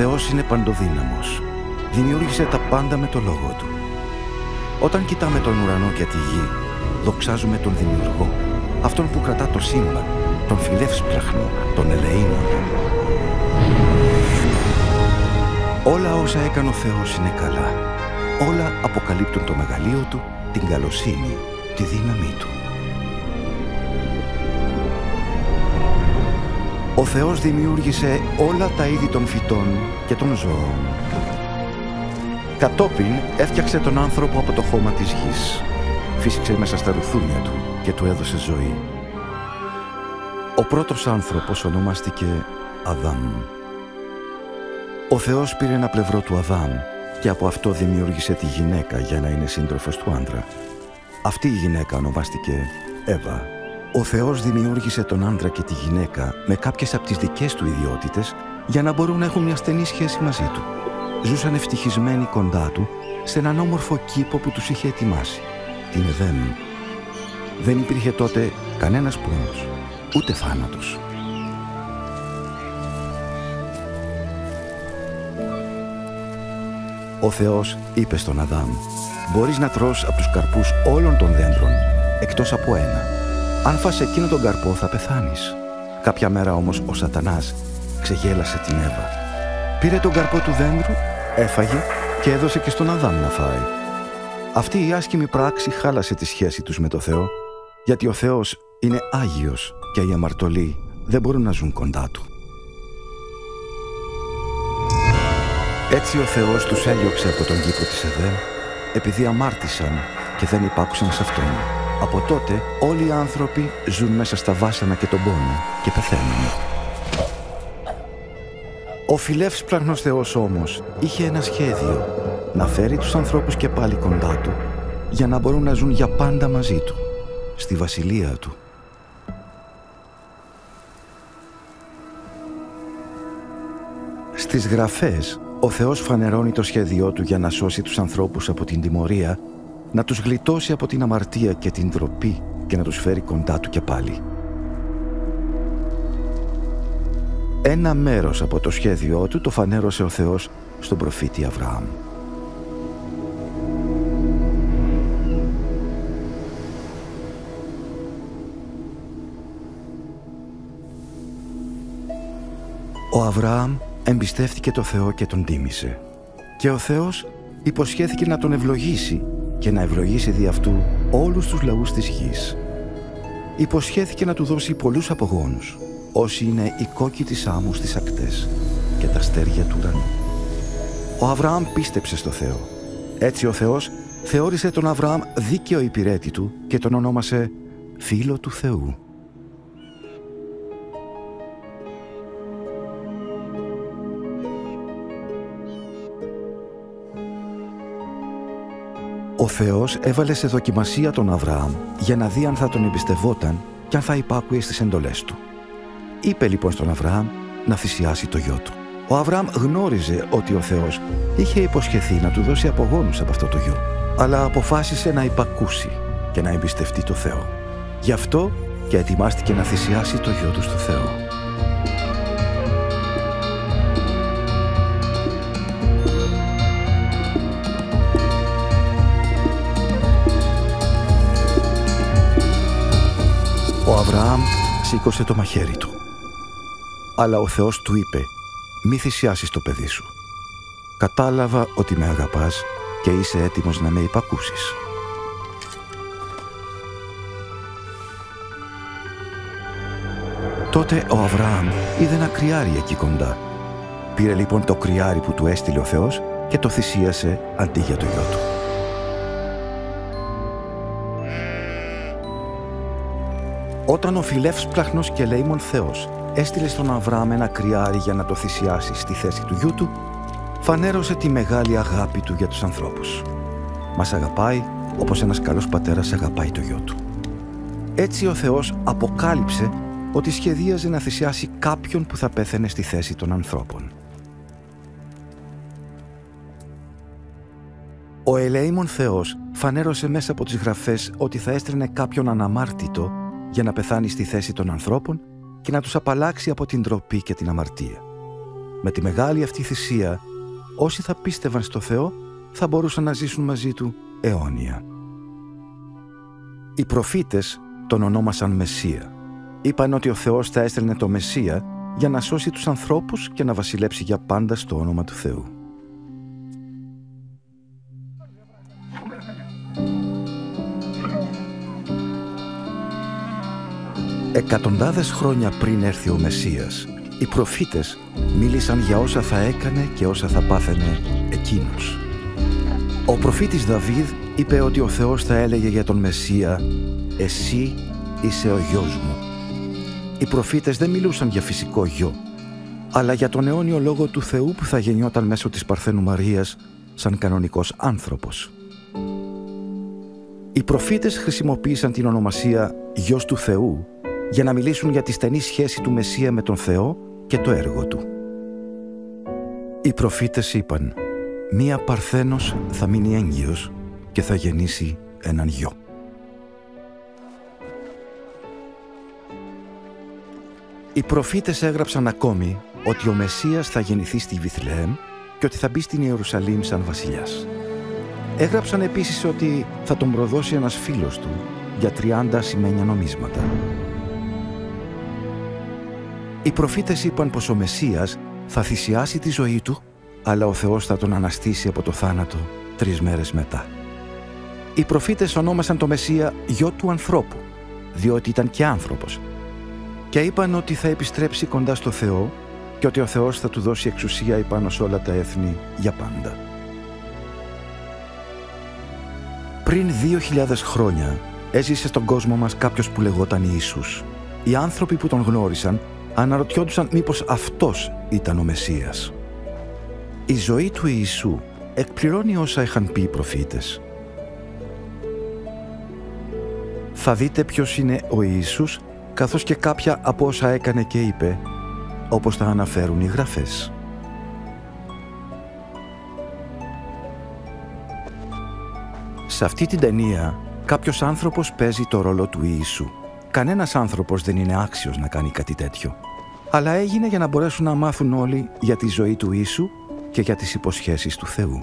Θεός είναι παντοδύναμος. Δημιούργησε τα πάντα με το λόγο Του. Όταν κοιτάμε τον ουρανό και τη γη, δοξάζουμε τον Δημιουργό, αυτόν που κρατά το σύμπαν, τον φιλεύσπλαχνο, τον ελεήμονα. Όλα όσα έκανε ο Θεός είναι καλά. Όλα αποκαλύπτουν το μεγαλείο Του, την καλοσύνη, τη δύναμή Του. Ο Θεός δημιούργησε όλα τα είδη των φυτών και των ζώων. Κατόπιν έφτιαξε τον άνθρωπο από το χώμα της γης. Φύσηξε μέσα στα ρουθούνια του και του έδωσε ζωή. Ο πρώτος άνθρωπος ονομάστηκε Αδάμ. Ο Θεός πήρε ένα πλευρό του Αδάμ και από αυτό δημιούργησε τη γυναίκα για να είναι σύντροφος του άντρα. Αυτή η γυναίκα ονομάστηκε Εύα. Ο Θεός δημιούργησε τον άντρα και τη γυναίκα με κάποιες από τις δικές του ιδιότητες για να μπορούν να έχουν μια στενή σχέση μαζί του. Ζούσαν ευτυχισμένοι κοντά του σε έναν όμορφο κήπο που τους είχε ετοιμάσει, την Εδέμ. Δεν υπήρχε τότε κανένας πόνος, ούτε θάνατος. Ο Θεός είπε στον Αδάμ «Μπορείς να τρως από τους καρπούς όλων των δέντρων, εκτός από ένα. Αν φας εκείνο τον καρπό θα πεθάνεις». Κάποια μέρα όμως ο σατανάς ξεγέλασε την Εύα. Πήρε τον καρπό του δέντρου, έφαγε και έδωσε και στον Αδάμ να φάει. Αυτή η άσχημη πράξη χάλασε τη σχέση τους με το Θεό, γιατί ο Θεός είναι Άγιος και οι αμαρτωλοί δεν μπορούν να ζουν κοντά Του. Έτσι ο Θεός τους έλειωξε από τον κήπο της Εδέμ, επειδή αμάρτησαν και δεν υπάκουσαν σε Αυτόν. Από τότε όλοι οι άνθρωποι ζουν μέσα στα βάσανα και τον πόνο και πεθαίνουν. Ο φιλεύσπλαχνος Θεός όμως είχε ένα σχέδιο να φέρει τους ανθρώπους και πάλι κοντά Του για να μπορούν να ζουν για πάντα μαζί Του, στη βασιλεία Του. Στις γραφές ο Θεός φανερώνει το σχέδιό Του για να σώσει τους ανθρώπους από την τιμωρία, να τους γλιτώσει από την αμαρτία και την τροπή και να τους φέρει κοντά Του και πάλι. Ένα μέρος από το σχέδιό Του το φανέρωσε ο Θεός στον προφήτη Αβραάμ. Ο Αβραάμ εμπιστεύτηκε το Θεό και τον τίμησε. Και ο Θεός υποσχέθηκε να τον ευλογήσει και να ευλογήσει δι' αυτού όλους τους λαούς της γης. Υποσχέθηκε να του δώσει πολλούς απογόνους, όσοι είναι οι κόκκι της άμμου στις ακτές και τα στέρια του ουρανού. Ο Αβραάμ πίστεψε στο Θεό. Έτσι ο Θεός θεώρησε τον Αβραάμ δίκαιο υπηρέτη του και τον ονόμασε φίλο του Θεού. Ο Θεός έβαλε σε δοκιμασία τον Αβραάμ για να δει αν θα τον εμπιστευόταν και αν θα υπάκουε στις εντολές του. Είπε λοιπόν στον Αβραάμ να θυσιάσει το γιο του. Ο Αβραάμ γνώριζε ότι ο Θεός είχε υποσχεθεί να του δώσει απογόνους από αυτό το γιο, αλλά αποφάσισε να υπακούσει και να εμπιστευτεί το Θεό. Γι' αυτό και ετοιμάστηκε να θυσιάσει το γιο του στο Θεό. Αβραάμ σήκωσε το μαχαίρι του. Αλλά ο Θεός του είπε «Μη θυσιάσεις το παιδί σου. Κατάλαβα ότι με αγαπάς και είσαι έτοιμος να με υπακούσεις». Τότε ο Αβραάμ είδε ένα κρυάρι εκεί κοντά. Πήρε λοιπόν το κρυάρι που του έστειλε ο Θεός και το θυσίασε αντί για το γιο του. Όταν ο φιλεύσπλαχνος και λέιμον Θεός έστειλε στον Αβραάμ ένα κρυάρι για να το θυσιάσει στη θέση του γιού του, φανέρωσε τη μεγάλη αγάπη του για τους ανθρώπους. Μας αγαπάει όπως ένας καλός πατέρας αγαπάει το γιο του. Έτσι ο Θεός αποκάλυψε ότι σχεδίαζε να θυσιάσει κάποιον που θα πέθαινε στη θέση των ανθρώπων. Ο ελεήμων Θεός φανέρωσε μέσα από τις γραφές ότι θα έστρενε κάποιον αναμάρτητο για να πεθάνει στη θέση των ανθρώπων και να τους απαλλάξει από την τροπή και την αμαρτία. με τη μεγάλη αυτή θυσία, όσοι θα πίστευαν στο Θεό θα μπορούσαν να ζήσουν μαζί Του αιώνια. Οι προφήτες τον ονόμασαν Μεσσία. Είπαν ότι ο Θεός θα έστελνε το Μεσσία για να σώσει τους ανθρώπους και να βασιλέψει για πάντα στο όνομα του Θεού. Εκατοντάδες χρόνια πριν έρθει ο Μεσσίας, οι προφήτες μίλησαν για όσα θα έκανε και όσα θα πάθαινε εκείνος. Ο προφήτης Δαβίδ είπε ότι ο Θεός θα έλεγε για τον Μεσσία «Εσύ είσαι ο γιος μου». Οι προφήτες δεν μιλούσαν για φυσικό γιο, αλλά για τον αιώνιο λόγο του Θεού που θα γεννιόταν μέσω της Παρθένου Μαρίας σαν κανονικός άνθρωπος. Οι προφήτες χρησιμοποίησαν την ονομασία «Γιος του Θεού» για να μιλήσουν για τη στενή σχέση του Μεσσία με τον Θεό και το έργο του. Οι προφήτες είπαν «Μία Παρθένος θα μείνει έγκυος και θα γεννήσει έναν γιο». Οι προφήτες έγραψαν ακόμη ότι ο Μεσσίας θα γεννηθεί στη Βιθλεέμ και ότι θα μπει στην Ιερουσαλήμ σαν βασιλιάς. Έγραψαν επίσης ότι θα τον προδώσει ένας φίλος του για 30 σημαίνια νομίσματα. Οι προφήτες είπαν πως ο Μεσσίας θα θυσιάσει τη ζωή του, αλλά ο Θεός θα τον αναστήσει από το θάνατο τρεις μέρες μετά. Οι προφήτες ονόμασαν το Μεσσία γιο του ανθρώπου, διότι ήταν και άνθρωπος. Και είπαν ότι θα επιστρέψει κοντά στο Θεό και ότι ο Θεός θα του δώσει εξουσία επάνω σε όλα τα έθνη για πάντα. Πριν 2.000 χρόνια έζησε στον κόσμο μας κάποιος που λεγόταν Ιησούς. Οι άνθρωποι που τον γνώρισαν αναρωτιόντουσαν μήπως αυτός ήταν ο Μεσσίας. Η ζωή του Ιησού εκπληρώνει όσα είχαν πει οι προφήτες. Θα δείτε ποιος είναι ο Ιησούς καθώς και κάποια από όσα έκανε και είπε, όπως τα αναφέρουν οι γραφές. Σε αυτή την ταινία, κάποιος άνθρωπος παίζει το ρόλο του Ιησού. Κανένας άνθρωπος δεν είναι άξιος να κάνει κάτι τέτοιο αλλά έγινε για να μπορέσουν να μάθουν όλοι για τη ζωή του Ιησού και για τις υποσχέσεις του Θεού.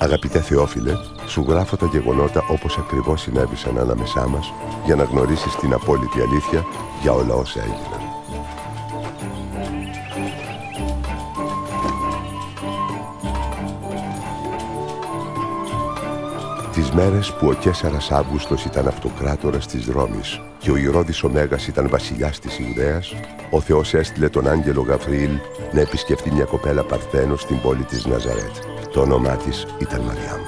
Αγαπητέ Θεόφιλε, σου γράφω τα γεγονότα όπως ακριβώς συνέβησαν ανάμεσά μας για να γνωρίσεις την απόλυτη αλήθεια για όλα όσα έγιναν. Τις μέρες που ο Κέσαρας Αύγουστος ήταν αυτοκράτορας της Ρώμης και ο Ηρώδης ο Μέγας ήταν βασιλιάς της Ιουδαίας, ο Θεός έστειλε τον άγγελο Γαβριήλ να επισκεφτεί μια κοπέλα Παρθένο στην πόλη της Ναζαρέτ. Το όνομά της ήταν Μαριάμ.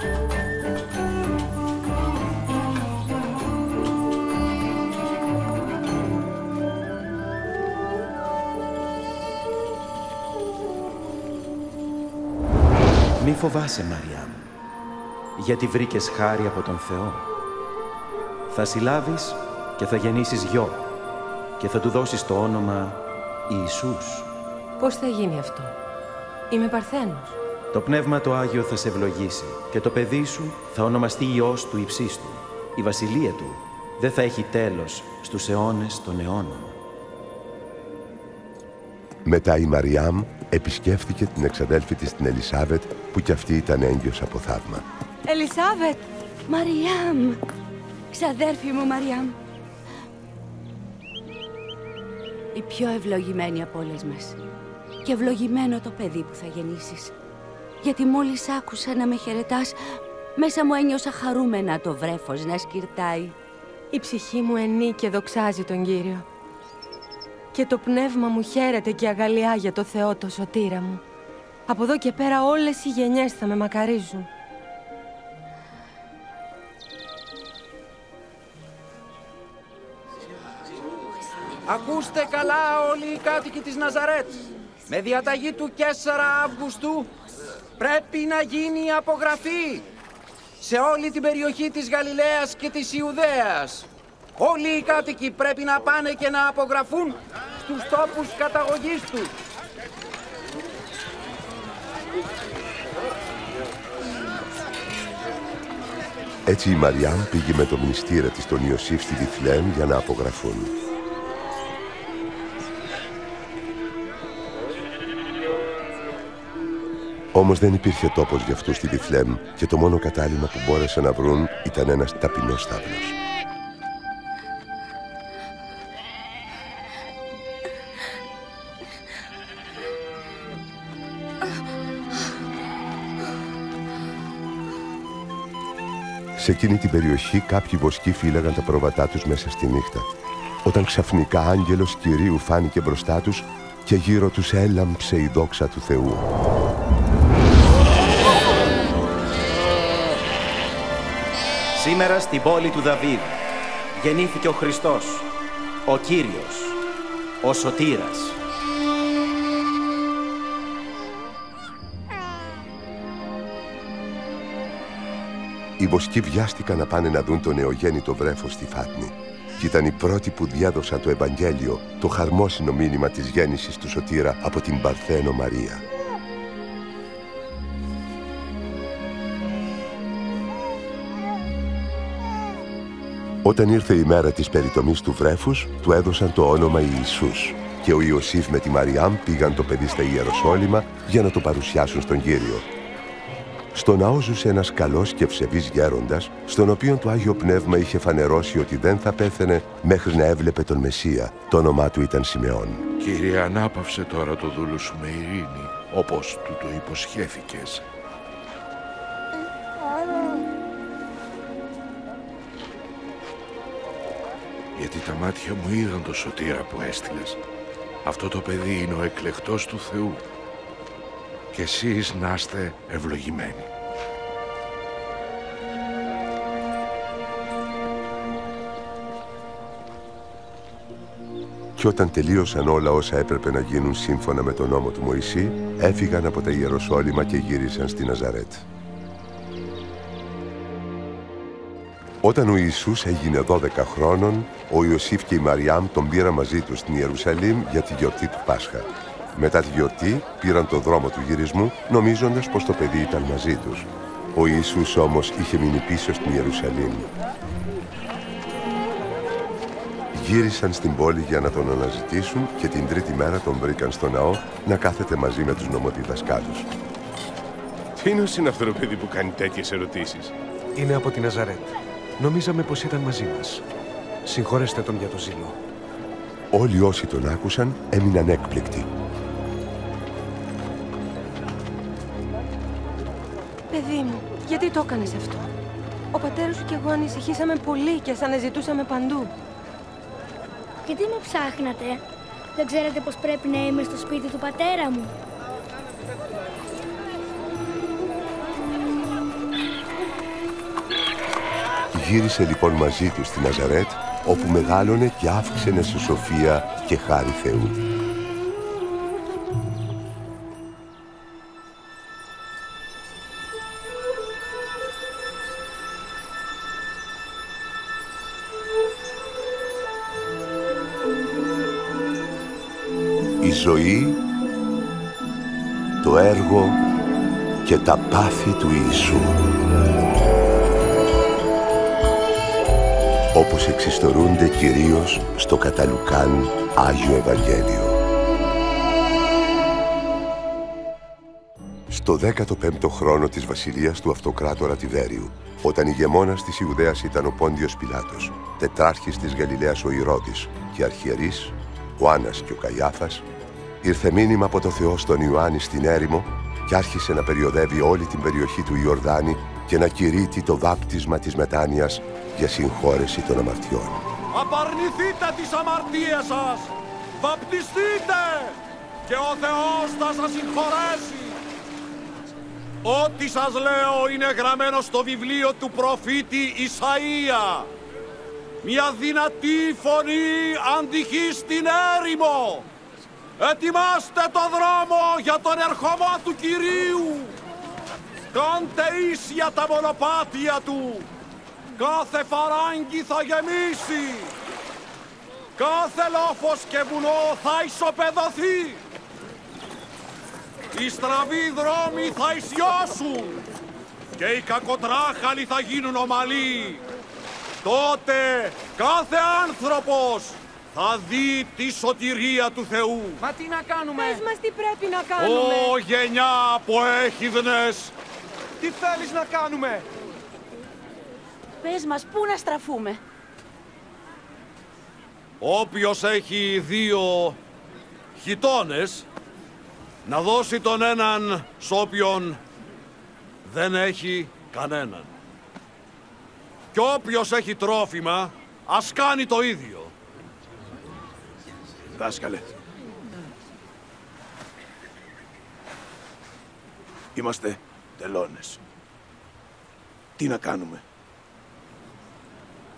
Μη φοβάσαι, Μαριάμ γιατί βρήκες χάρη από τον Θεό. Θα συλλάβεις και θα γεννήσεις γιο και θα του δώσεις το όνομα Ιησούς. Πώς θα γίνει αυτό; Είμαι Παρθένος. Το Πνεύμα το Άγιο θα σε ευλογήσει και το παιδί σου θα ονομαστεί Υιός του Υψίστου. Η βασιλεία του δεν θα έχει τέλος στους αιώνες των αιώνων. Μετά η Μαριάμ επισκέφθηκε την εξαδέλφη της την Ελισάβετ που κι αυτή ήταν έγκυος από θαύμα. Ελισάβετ! Μαριάμ! Ξαδέρφη μου Μαριάμ! Η πιο ευλογημένη από όλες μας. Και ευλογημένο το παιδί που θα γεννήσεις. Γιατί μόλις άκουσα να με χαιρετάς, μέσα μου ένιωσα χαρούμενα το βρέφος να σκυρτάει. Η ψυχή μου ενεί και δοξάζει τον Κύριο. Και το πνεύμα μου χαίρεται και αγαλιά για το Θεό το σωτήρα μου. Από εδώ και πέρα όλες οι γενιές θα με μακαρίζουν. Ακούστε καλά όλοι οι κάτοικοι της Ναζαρέτ. Με διαταγή του 4 Αύγουστου πρέπει να γίνει η απογραφή σε όλη την περιοχή της Γαλιλαίας και της Ιουδαίας. Όλοι οι κάτοικοι πρέπει να πάνε και να απογραφούν στους τόπους καταγωγής τους. Έτσι η Μαριάμ πήγε με το μνηστήρα της τον Ιωσήφ στη Βιθλέμ για να απογραφούν. Όμως δεν υπήρχε τόπος για αυτούς στη Βιθλέμ και το μόνο κατάλημα που μπόρεσαν να βρουν ήταν ένας ταπεινός στάβλος. Σε εκείνη την περιοχή κάποιοι βοσκοί φύλαγαν τα πρόβατά τους μέσα στη νύχτα. Όταν ξαφνικά άγγελος Κυρίου φάνηκε μπροστά τους και γύρω τους έλαμψε η δόξα του Θεού. Σήμερα στην πόλη του Δαβίδ γεννήθηκε ο Χριστός, ο Κύριος, ο Σωτήρας. Οι βοσκοί βιάστηκαν να πάνε να δουν το νεογέννητο βρέφος στη Φάτνη. Και ήταν οι πρώτοι που διέδωσαν το Ευαγγέλιο, το χαρμόσυνο μήνυμα της γέννησης του Σωτήρα από την Παρθένο Μαρία. Όταν ήρθε η μέρα της περιτομής του βρέφους, του έδωσαν το όνομα Ιησούς και ο Ιωσήφ με τη Μαριάμ πήγαν το παιδί στα Ιεροσόλυμα για να το παρουσιάσουν στον Κύριο. Στο ναό ζούσε ένας καλός και ευσεβής γέροντας, στον οποίο το Άγιο Πνεύμα είχε φανερώσει ότι δεν θα πέθαινε μέχρι να έβλεπε τον Μεσσία. Το όνομά του ήταν Σιμεών. Κύριε, ανάπαυσε τώρα το δούλο σου με ειρήνη, όπως του το υποσχέθηκες. Γιατί τα μάτια μου είδαν το σωτήρα που έστειλες. Αυτό το παιδί είναι ο εκλεκτός του Θεού. Και εσείς να είστε ευλογημένοι. Και όταν τελείωσαν όλα όσα έπρεπε να γίνουν σύμφωνα με τον νόμο του Μωυσή, έφυγαν από τα Ιεροσόλυμα και γύρισαν στη Ναζαρέτ. Όταν ο Ιησούς έγινε 12 χρόνων, ο Ιωσήφ και η Μαριάμ τον πήραν μαζί τους στην Ιερουσαλήμ για τη γιορτή του Πάσχα. Μετά τη γιορτή πήραν το δρόμο του γυρισμού, νομίζοντας πως το παιδί ήταν μαζί τους. Ο Ιησούς όμως είχε μείνει πίσω στην Ιερουσαλήμ. Γύρισαν στην πόλη για να τον αναζητήσουν και την τρίτη μέρα τον βρήκαν στο ναό να κάθεται μαζί με τους νομοδιδασκάλους. Τι είναι αυτό το παιδί που κάνει τέτοιες ερωτήσεις; Είναι από την Ναζαρέτ. Νομίζαμε πως ήταν μαζί μας. Συγχωρέστε τον για το ζήλο. Όλοι όσοι τον άκουσαν έμειναν έκπληκτοι. Παιδί μου, γιατί το έκανες αυτό; Ο πατέρας σου και εγώ ανησυχήσαμε πολύ και σαν αναζητούσαμε παντού. Γιατί με ψάχνατε; Δεν ξέρετε πως πρέπει να είμαι στο σπίτι του πατέρα μου. Γύρισε λοιπόν μαζί του στη Ναζαρέτ, όπου μεγάλωνε και αύξαινε σε σοφία και χάρη Θεού. Η ζωή, το έργο και τα πάθη του Ιησού. Όπως εξιστορούνται κυρίως στο Καταλουκάν Άγιο Ευαγγέλιο. Στο 15ο χρόνο της βασιλείας του αυτοκράτορα Τιβέριου, όταν ηγεμόνας της Ιουδαίας ήταν ο Πόντιος Πιλάτος, τετράρχης της Γαλιλαίας ο Ηρώδης και αρχιερείς, ο Άννας και ο Καϊάφας, ήρθε μήνυμα από το Θεό στον Ιωάννη στην έρημο και άρχισε να περιοδεύει όλη την περιοχή του Ιορδάνη και να κηρύττει το βάπτισμα της μετάνοιας για συγχώρεση των αμαρτιών. Απαρνηθείτε τις αμαρτίες σας! Βαπτιστείτε! Και ο Θεός θα σας συγχωρέσει! Ό,τι σας λέω είναι γραμμένο στο βιβλίο του προφήτη Ισαΐα. Μια δυνατή φωνή αντυχεί στην έρημο. Ετοιμάστε το δρόμο για τον ερχομό του Κυρίου. Κάντε ίσια τα μονοπάτια του. Κάθε φαράγγι θα γεμίσει. Κάθε λόφος και βουνό θα ισοπεδωθεί. Οι στραβοί δρόμοι θα ισιώσουν. και οι κακοτράχαλοι θα γίνουν ομαλοί. Τότε κάθε άνθρωπος θα δει τη σωτηρία του Θεού. Μα τι να κάνουμε; Πες μας τι πρέπει να κάνουμε. Ω γενιά από έχιδνες. Τι θέλεις να κάνουμε; Πες μας, πού να στραφούμε; Όποιος έχει δύο χιτώνες, να δώσει τον έναν σ' όποιον δεν έχει κανέναν. Και όποιος έχει τρόφιμα, ας κάνει το ίδιο. Δάσκαλε. Είμαστε τελώνες. Τι να κάνουμε;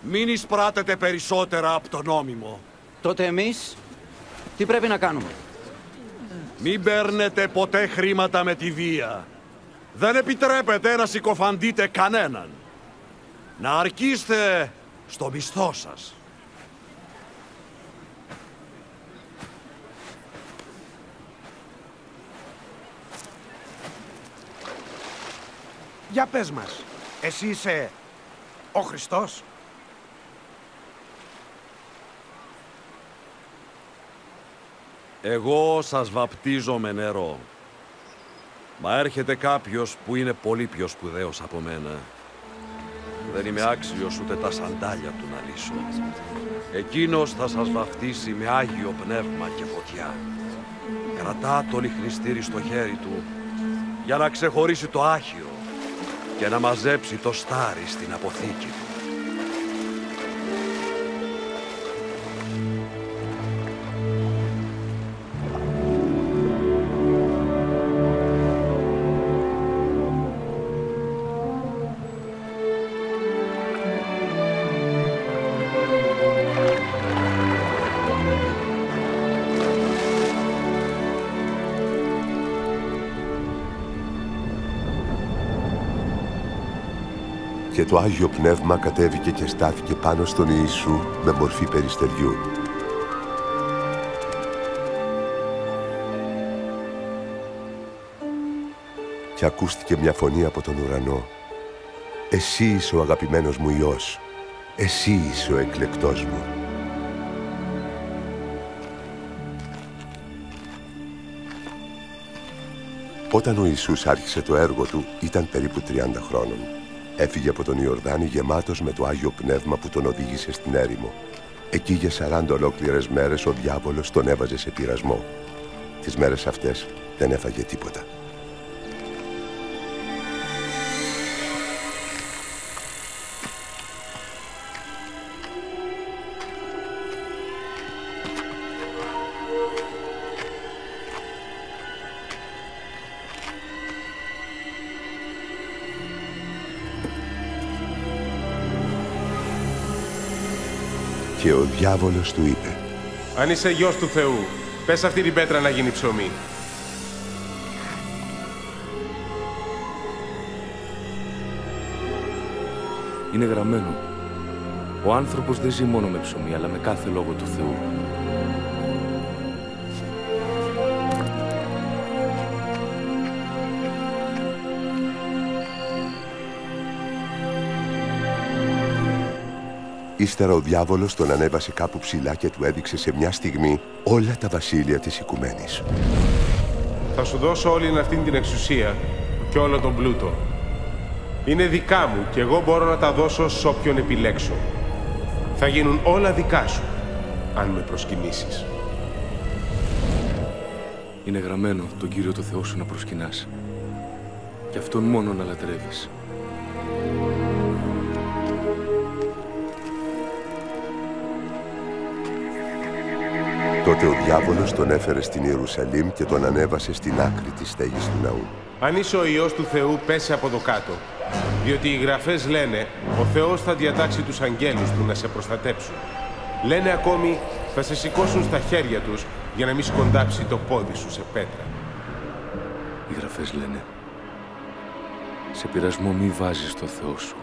Μην εισπράτετε περισσότερα από το νόμιμο. Τότε εμείς τι πρέπει να κάνουμε; Μην παίρνετε ποτέ χρήματα με τη βία. Δεν επιτρέπετε να συκοφαντείτε κανέναν. Να αρκείστε στο μισθό σας. Για πες μας, εσύ είσαι ο Χριστός; Εγώ σας βαπτίζω με νερό. Μα έρχεται κάποιος που είναι πολύ πιο σπουδαίος από μένα. Δεν είμαι άξιος ούτε τα σαντάλια του να λύσω. Εκείνος θα σας βαφτίσει με Άγιο Πνεύμα και φωτιά. Κρατά το λιχνιστήρι στο χέρι του για να ξεχωρίσει το άχυρο και να μαζέψει το στάρι στην αποθήκη του. Και το Άγιο Πνεύμα κατέβηκε και στάθηκε πάνω στον Ιησού με μορφή περιστεριού. Και ακούστηκε μια φωνή από τον ουρανό. Εσύ είσαι ο αγαπημένος μου Υιός. Εσύ είσαι ο εκλεκτός μου. Όταν ο Ιησούς άρχισε το έργο του, ήταν περίπου 30 χρόνων. Έφυγε από τον Ιορδάνη γεμάτος με το Άγιο Πνεύμα που τον οδήγησε στην έρημο. Εκεί για 40 ολόκληρες μέρες ο διάβολος τον έβαζε σε πειρασμό. Τις μέρες αυτές δεν έφαγε τίποτα. Διάβολος του είπε Αν είσαι γιος του Θεού, πες αυτή την πέτρα να γίνει ψωμί. Είναι γραμμένο. Ο άνθρωπος δεν ζει μόνο με ψωμί, αλλά με κάθε λόγο του Θεού. Ύστερα ο διάβολος τον ανέβασε κάπου ψηλά και του έδειξε σε μια στιγμή όλα τα βασίλεια της οικουμένης. Θα σου δώσω όλη αυτήν την εξουσία και όλο τον πλούτο. Είναι δικά μου και εγώ μπορώ να τα δώσω σε όποιον επιλέξω. Θα γίνουν όλα δικά σου, αν με προσκυνήσεις. Είναι γραμμένο τον Κύριο το Θεό σου να προσκυνάς. Και Αυτόν μόνο να λατρεύεις. Τότε ο διάβολος τον έφερε στην Ιερουσαλήμ και τον ανέβασε στην άκρη της στέγης του ναού. Αν είσαι ο Υιός του Θεού, πέσε από το κάτω. Διότι οι γραφές λένε, ο Θεός θα διατάξει τους αγγέλους του να σε προστατέψουν. Λένε ακόμη, θα σε σηκώσουν στα χέρια τους για να μην σκοντάψει το πόδι σου σε πέτρα. Οι γραφές λένε «Σε πειρασμό μη βάζεις το Θεό σου».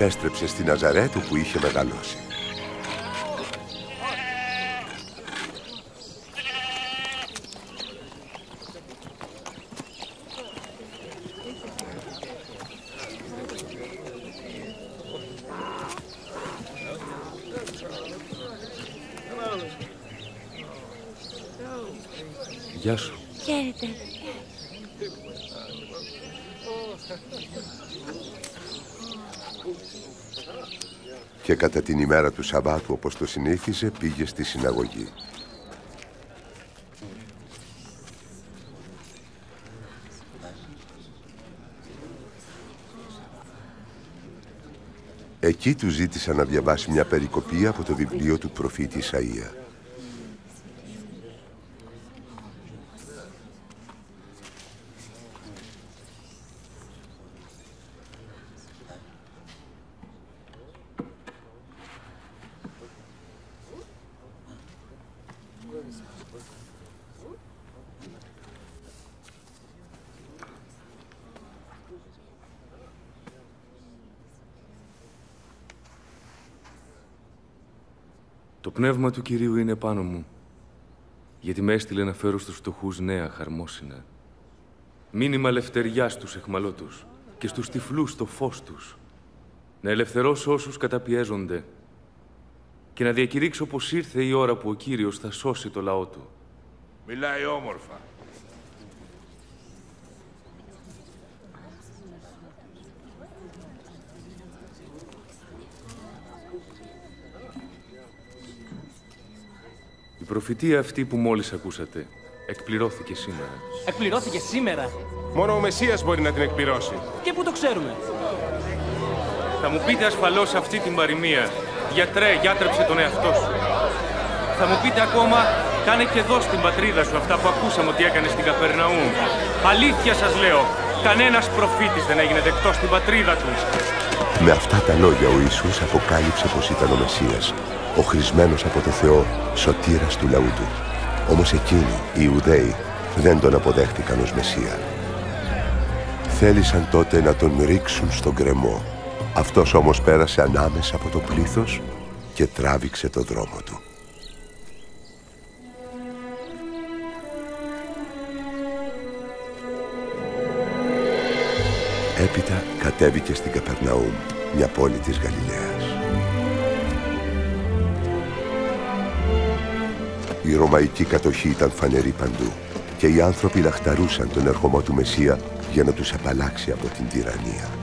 Επέστρεψε στη Ναζαρέτου που είχε μεγαλώσει. Γεια σου. Χαίρετε. Και κατά την ημέρα του Σαββάτου, όπως το συνήθιζε, πήγε στη συναγωγή. Εκεί του ζήτησα να διαβάσει μια περικοπή από το βιβλίο του προφήτη Ισαΐα. Πνεύμα του Κυρίου είναι πάνω μου, γιατί με έστειλε να φέρω στους φτωχούς νέα χαρμόσυνα. Μήνυμα ελευθεριά στους εχμαλώτους και στους τυφλούς το φως τους. Να ελευθερώσω όσους καταπιέζονται και να διακηρύξω πως ήρθε η ώρα που ο Κύριος θα σώσει το λαό του. Μιλάει όμορφα. Προφητεία αυτή που μόλις ακούσατε εκπληρώθηκε σήμερα. Εκπληρώθηκε σήμερα; Μόνο ο Μεσσίας μπορεί να την εκπληρώσει. Και πού το ξέρουμε; Θα μου πείτε ασφαλώς αυτή την παροιμία. Γιατρέ, γιάτρεψε τον εαυτό σου. Θα μου πείτε ακόμα, κάνε και εδώ στην πατρίδα σου αυτά που ακούσαμε ότι έκανες στην Καπερναούμ. Αλήθεια σας λέω, κανένας προφήτης δεν έγινε δεκτός στην πατρίδα του. Με αυτά τα λόγια ο Ιησούς αποκάλυψε πως ήταν ο Μεσσίας, ο χρησμένος από το Θεό, σωτήρας του λαού του. Όμως εκείνοι, οι Ιουδαίοι, δεν τον αποδέχτηκαν ως Μεσσία. Θέλησαν τότε να τον ρίξουν στον κρεμό. Αυτός όμως πέρασε ανάμεσα από το πλήθος και τράβηξε το δρόμο του. Έπειτα κατέβηκε στην Καπερναούμ, μια πόλη της Γαλιλαίας. Η ρωμαϊκή κατοχή ήταν φανερή παντού και οι άνθρωποι λαχταρούσαν τον ερχομό του Μεσσία για να τους απαλλάξει από την τυραννία.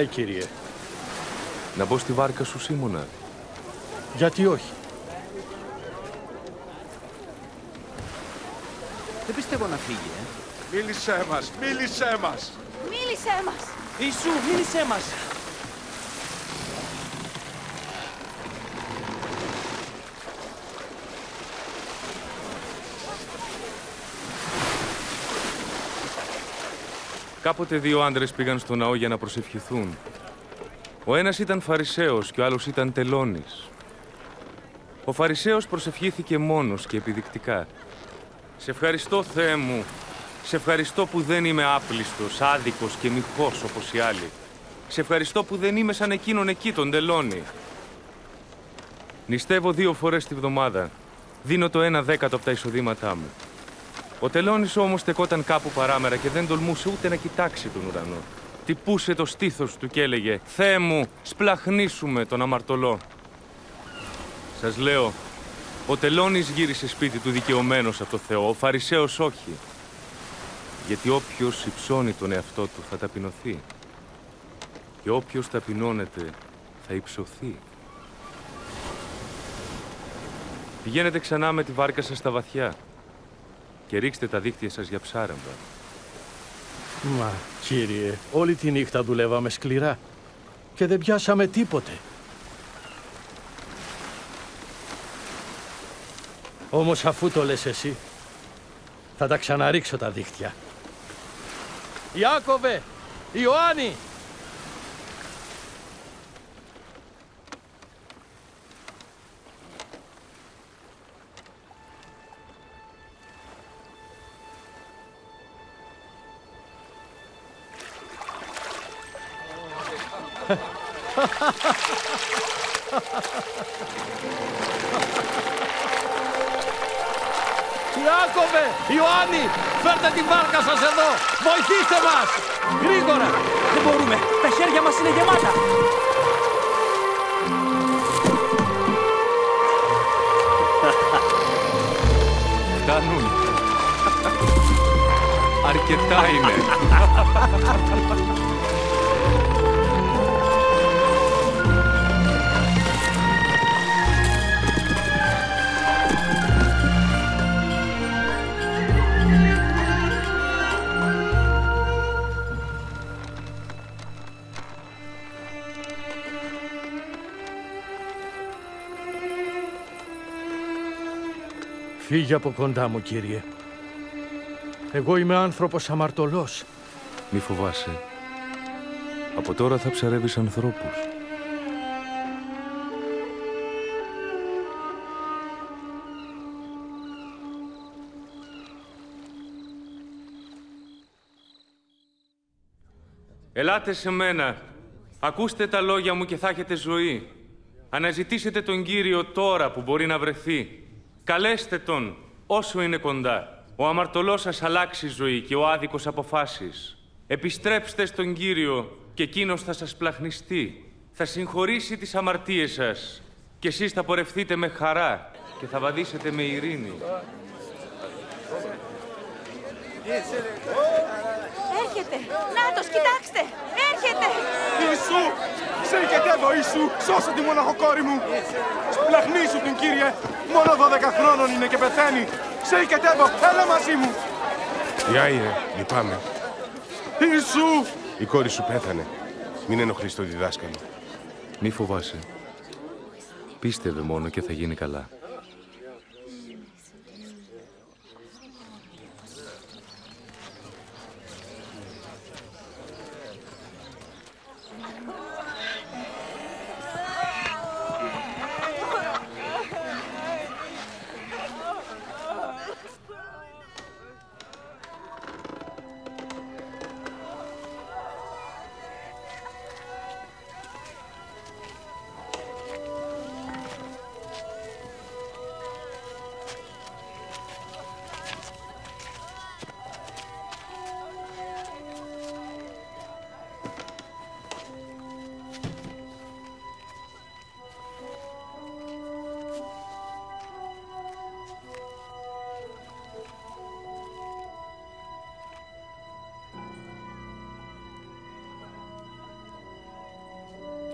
Ναι, κύριε. Να μπω στη βάρκα σου, Σίμωνα. Γιατί όχι; Δεν πιστεύω να φύγει, ε. Μίλησέ μας, μίλησέ μας. Μίλησέ μας! Ιησού, μίλησέ μας. Κάποτε δύο άντρες πήγαν στο ναό για να προσευχηθούν. Ο ένας ήταν Φαρισαίος και ο άλλος ήταν Τελώνης. Ο Φαρισαίος προσευχήθηκε μόνος και επιδεικτικά. «Σε ευχαριστώ, Θεέ μου. Σε ευχαριστώ που δεν είμαι άπλιστος, άδικος και μοιχός όπως οι άλλοι. Σε ευχαριστώ που δεν είμαι σαν εκείνον εκεί, τον Τελώνη. Νηστεύω δύο φορές τη βδομάδα. Δίνω το ένα δέκατο από τα εισοδήματά μου. Ο Τελώνης όμως στεκόταν κάπου παράμερα και δεν τολμούσε ούτε να κοιτάξει τον ουρανό. Τυπούσε το στήθος του και έλεγε «Θεέ μου, σπλαχνίσουμε τον αμαρτωλό». Σας λέω, ο Τελώνης γύρισε σπίτι του δικαιωμένος από το Θεό, ο Φαρισαίος όχι. Γιατί όποιος υψώνει τον εαυτό του θα ταπεινωθεί. Και όποιος ταπεινώνεται θα υψωθεί. Πηγαίνετε ξανά με τη βάρκα σας στα βαθιά και ρίξτε τα δίχτυα σας για ψάρεμπα. Μα, κύριε, όλη τη νύχτα δουλεύαμε σκληρά και δεν πιάσαμε τίποτε. Όμως αφού το λες εσύ, θα τα ξαναρίξω τα δίχτυα. Ιάκωβε! Ιωάννη! Ιάκωβε! Ιωάννη! Φέρτε την βάρκα σας εδώ! Βοηθήστε μας! Γρήγορα! Δεν μπορούμε. Τα χέρια μας είναι γεμάτα. Φτάνουν. Αρκετά είναι. Φύγε από κοντά μου, κύριε. Εγώ είμαι άνθρωπος αμαρτωλός. Μη φοβάσαι. Από τώρα θα ψαρεύεις ανθρώπους. Ελάτε σε μένα. Ακούστε τα λόγια μου και θα έχετε ζωή. Αναζητήσετε τον Κύριο τώρα που μπορεί να βρεθεί. Καλέστε Τον όσο είναι κοντά. Ο αμαρτωλός σας αλλάξει ζωή και ο άδικος αποφάσεις. Επιστρέψτε στον Κύριο και εκείνος θα σας πλαχνιστεί. Θα συγχωρήσει τις αμαρτίες σας και εσείς θα πορευθείτε με χαρά και θα βαδίσετε με ειρήνη. Έρχεται! Νάτος, κοιτάξτε! Έρχεται! Ιησού! Σε οικετεύω, Ιησού! Σώσε τη μοναχοκόρη μου! Σπλαχνίσου την, Κύριε! Μόνο 12 χρόνων είναι και πεθαίνει! Σε οικετεύω! Έλα μαζί μου! Ιάιρε, λυπάμαι. Ιησού! Η κόρη σου πέθανε. Μην ενοχλείς το διδάσκαλο. Μη φοβάσαι. Πίστευε μόνο και θα γίνει καλά.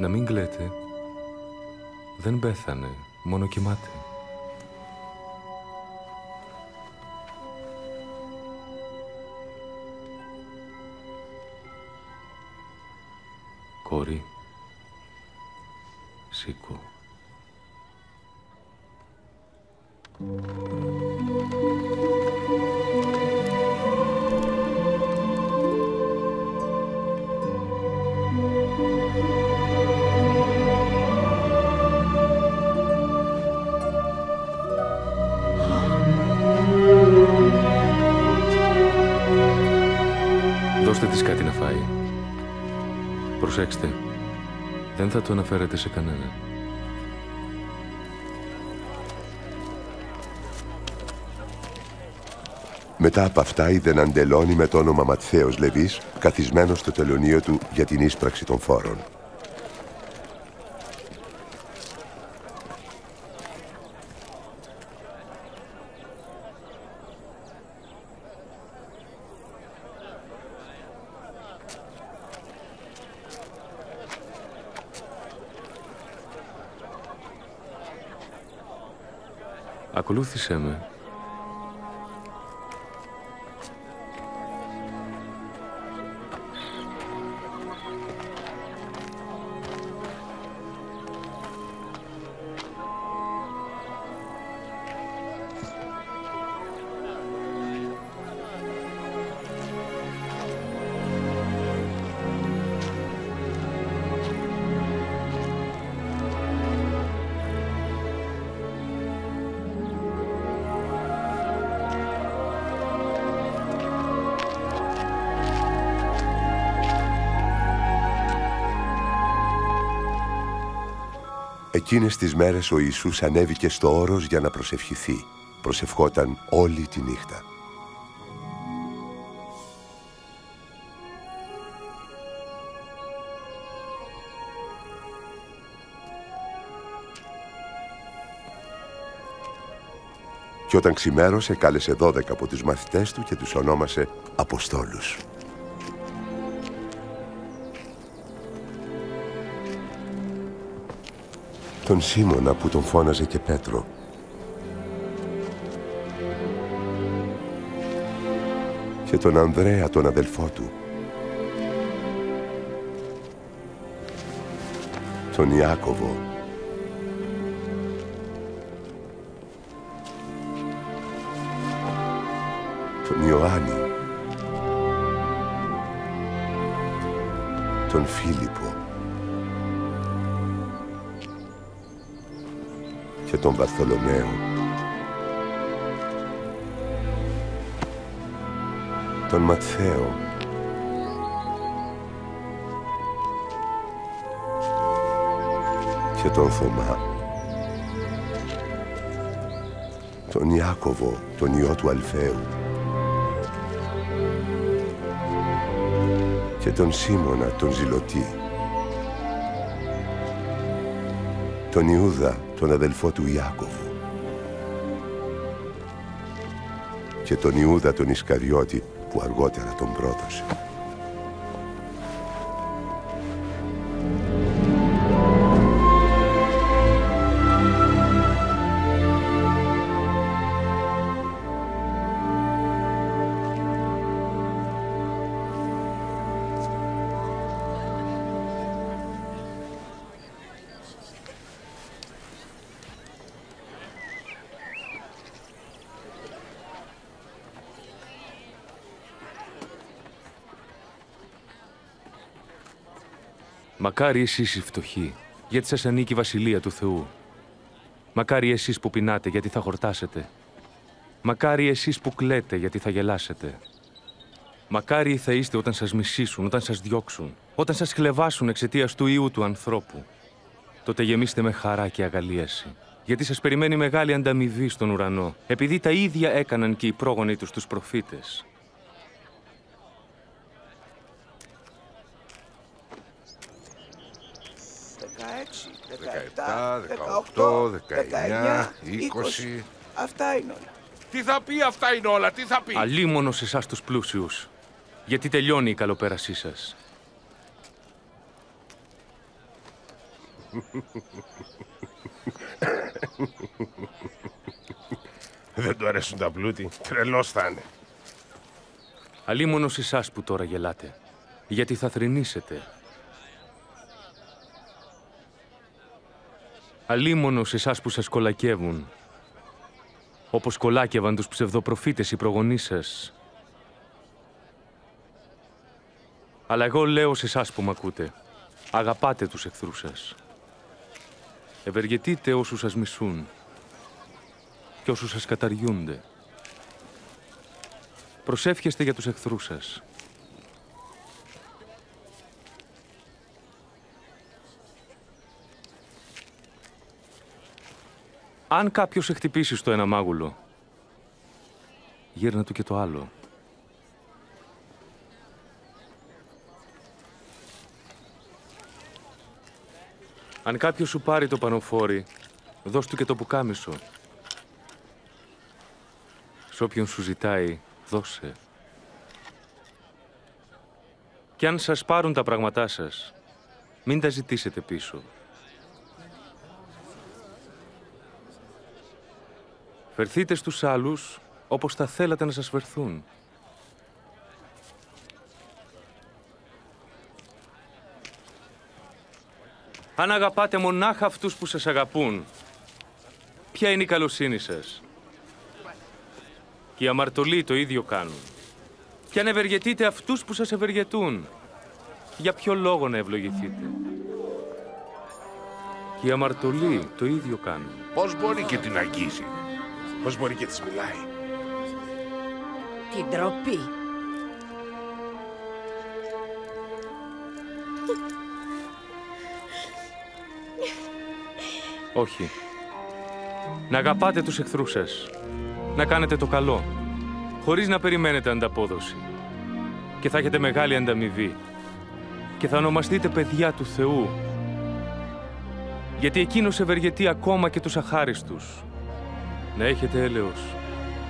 Να μην κλαίτε. Δεν πέθανε, μόνο κοιμάται. Δεν θα το αναφέρετε σε κανέναν. Μετά από αυτά είδεν αντελώνει με το όνομα Ματθαίος Λεβής, καθισμένος στο τελωνίο του για την ίσπραξη των φόρων. Ακολούθησέ με. Εκείνες τις μέρες ο Ιησούς ανέβηκε στο όρος για να προσευχηθεί. Προσευχόταν όλη τη νύχτα. Και όταν ξημέρωσε κάλεσε δώδεκα από τους μαθητές του και τους ονόμασε Αποστόλους. Τον Σίμωνα που τον φώναζε και Πέτρο. Και τον Ανδρέα τον αδελφό του. Τον Ιάκωβο τον Ιωάννη, τον Φίλιππο και τον Βαρθολομαίο, τον Ματθαίο, και τον Θωμά, τον Ιάκωβο, τον Υιό του Αλφαίου, και τον Σίμωνα τον Ζηλωτή, τον Ιούδα τον αδελφό του Ιάκωβου και τον Ιούδα τον Ισκαριώτη που αργότερα τον πρόδωσε. Μακάρι εσείς οι φτωχοί, γιατί σας ανήκει η Βασιλεία του Θεού. Μακάρι εσείς που πεινάτε, γιατί θα χορτάσετε. Μακάρι εσείς που κλαίτε, γιατί θα γελάσετε. Μακάρι θα είστε όταν σας μισήσουν, όταν σας διώξουν, όταν σας χλεβάσουν εξαιτίας του Ιού του ανθρώπου. Τότε γεμίστε με χαρά και αγαλίαση. Γιατί σας περιμένει μεγάλη ανταμοιβή στον ουρανό, επειδή τα ίδια έκαναν και οι πρόγονοι τους τους προφήτες. 17, 18, 19, 20. Αυτά είναι όλα. Τι θα πει αυτά είναι όλα, τι θα πει; Αλίμονο σε εσάς τους πλούσιους. Γιατί τελειώνει η καλοπέρασή σας. Δεν του αρέσουν τα πλούτη. Τρελός θα είναι. Αλίμονο σε εσάς που τώρα γελάτε. Γιατί θα θρυνήσετε. Αλίμονος σε εσάς που σας κολακεύουν. Όπως κολάκευαν τους ψευδοπροφήτες οι προγονείς σας. Αλλά εγώ λέω σε εσάς που μ' ακούτε. Αγαπάτε τους εχθρούς σας. Ευεργετείτε όσους σας μισούν και όσους σας καταριούνται. Προσεύχεστε για τους εχθρούς σας. Αν κάποιος σε χτυπήσει στο ένα μάγουλο, γύρνα του και το άλλο. Αν κάποιος σου πάρει το πανοφόρι, δώσ' του και το πουκάμισο. Σ' όποιον σου ζητάει, δώσε. Κι αν σας πάρουν τα πράγματά σας, μην τα ζητήσετε πίσω. Φερθείτε στους άλλους όπως θα θέλατε να σας φερθούν. Αν αγαπάτε μονάχα αυτούς που σας αγαπούν, ποια είναι η καλοσύνη σας; Και οι αμαρτωλοί το ίδιο κάνουν. Και αν ευεργετείτε αυτούς που σας ευεργετούν, για ποιο λόγο να ευλογηθείτε; Και οι αμαρτωλοί το ίδιο κάνουν. Πώς μπορεί και την αγγίζει; Πώς μπορεί και της μιλάει; Την τροπή. Όχι. Να αγαπάτε τους εχθρούς σας. Να κάνετε το καλό. Χωρίς να περιμένετε ανταπόδοση. Και θα έχετε μεγάλη ανταμοιβή. Και θα ονομαστείτε παιδιά του Θεού. Γιατί εκείνος ευεργετεί ακόμα και τους αχάριστους. Να έχετε έλεος,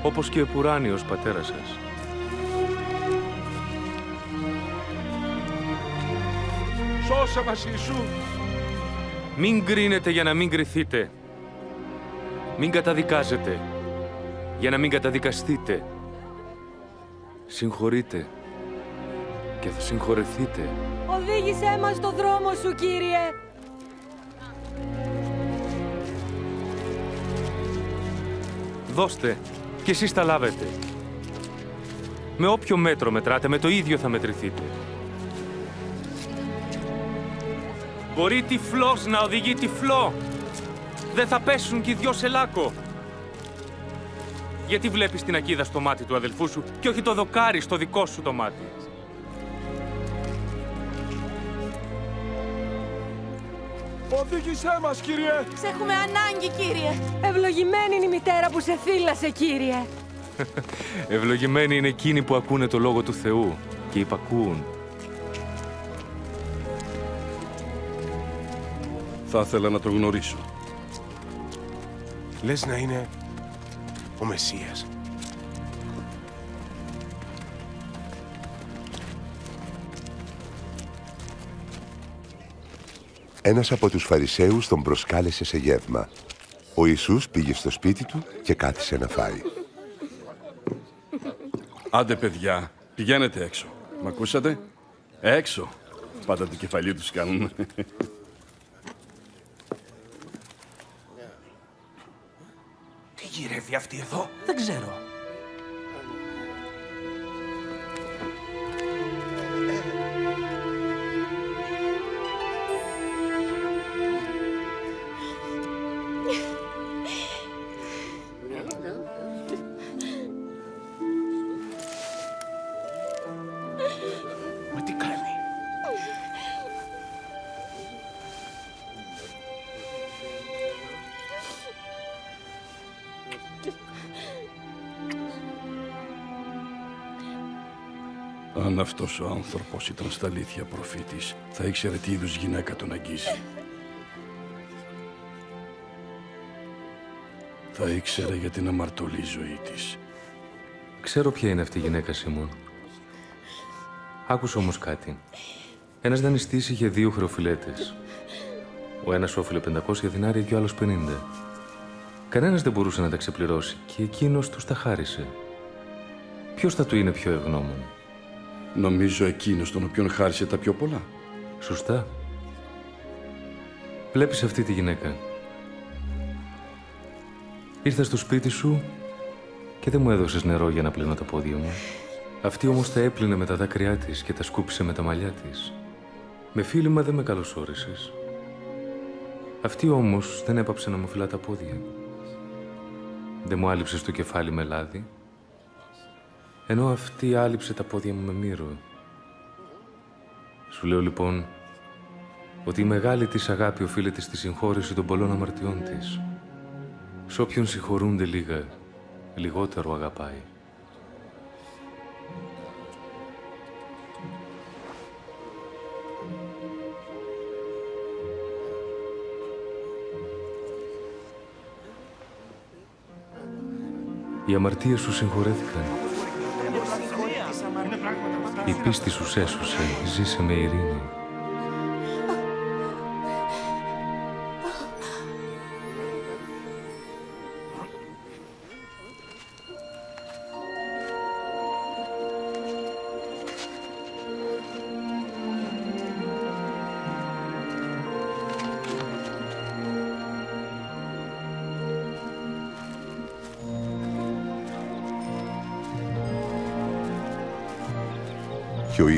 όπως και ο Επουράνιος πατέρας σας. Σώσε μας, Ιησού! Μην κρίνετε για να μην κρυθείτε. Μην καταδικάζετε για να μην καταδικαστείτε. Συγχωρείτε και θα συγχωρεθείτε. Οδήγησέ μας στο δρόμο σου, Κύριε. Δώστε και εσείς τα λάβετε. Με όποιο μέτρο μετράτε, με το ίδιο θα μετρηθείτε. Μπορεί τυφλός να οδηγεί τυφλό. Δεν θα πέσουν κι οι δυο σε λάκκο. Γιατί βλέπεις την ακίδα στο μάτι του αδελφού σου και όχι το δοκάρι στο δικό σου το μάτι; Οδήγησέ μας, Κύριε! Σε έχουμε ανάγκη, Κύριε! Ευλογημένη είναι η μητέρα που σε θύλασε, Κύριε! Ευλογημένοι είναι εκείνοι που ακούνε το Λόγο του Θεού και υπακούουν. Θα ήθελα να τον γνωρίσω. Λες να είναι ο Μεσσίας. Ένας από τους Φαρισαίους τον προσκάλεσε σε γεύμα. Ο Ιησούς πήγε στο σπίτι του και κάθισε να φάει. Άντε, παιδιά, πηγαίνετε έξω. Μ' ακούσατε; Έξω. Πάντα την κεφαλή τους κάνουν. Τι γυρεύει αυτή εδώ, δεν ξέρω. Αυτός ο άνθρωπος ήταν στα αλήθεια προφήτης, θα ήξερε τι είδους γυναίκα τον αγγίζει. Θα ήξερε για την αμαρτωλή ζωή της. Ξέρω ποια είναι αυτή η γυναίκα, Σίμων. Άκουσα όμως κάτι. Ένας δανειστής είχε δύο χρεοφιλέτες. Ο ένας όφιλε 500 δινάρια και ο άλλος 50. Κανένας δεν μπορούσε να τα ξεπληρώσει και εκείνος τους τα χάρισε. Ποιος θα του είναι πιο ευγνώμων; Νομίζω εκείνος τον οποίον χάρισε τα πιο πολλά. Σωστά. Βλέπεις αυτή τη γυναίκα. Ήρθα στο σπίτι σου και δεν μου έδωσες νερό για να πλύνω τα πόδια μου. Αυτή όμως τα έπλυνε με τα δάκρυά της και τα σκούπισε με τα μαλλιά της. Με φίλημα δεν με καλωσόρισες. Αυτή όμως δεν έπαψε να μου φυλά τα πόδια. Δεν μου άλυψες το κεφάλι με λάδι. Ενώ αυτή άλυψε τα πόδια μου με μύρο. Σου λέω λοιπόν ότι η μεγάλη της αγάπη οφείλεται στη συγχώρεση των πολλών αμαρτιών της. Σ' όποιον συγχωρούνται λίγα, λιγότερο αγαπάει. Οι αμαρτίες σου συγχωρέθηκαν. Η πίστη σου σέσωσε, ζήσε με ειρήνη.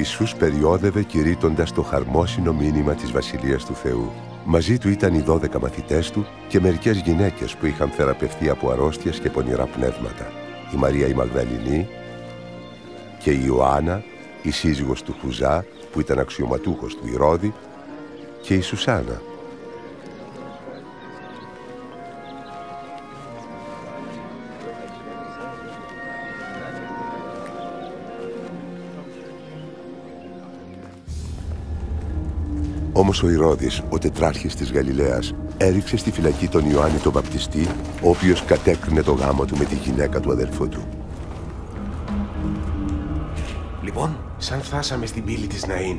Ιησούς περιόδευε κηρύττοντας το χαρμόσυνο μήνυμα της Βασιλείας του Θεού. Μαζί του ήταν οι δώδεκα μαθητές του και μερικές γυναίκες που είχαν θεραπευτεί από αρρώστιες και πονηρά πνεύματα. Η Μαρία η Μαγδαληνή και η Ιωάννα, η σύζυγος του Χουζά, που ήταν αξιωματούχος του Ηρώδη, και η Σουσάνα. Όμως ο Ηρώδης, ο τετράρχης της Γαλιλαίας, έριξε στη φυλακή τον Ιωάννη τον Βαπτιστή, ο οποίος κατέκρινε το γάμο του με τη γυναίκα του αδελφού του. Λοιπόν, σαν φτάσαμε στην πύλη της Ναΐν,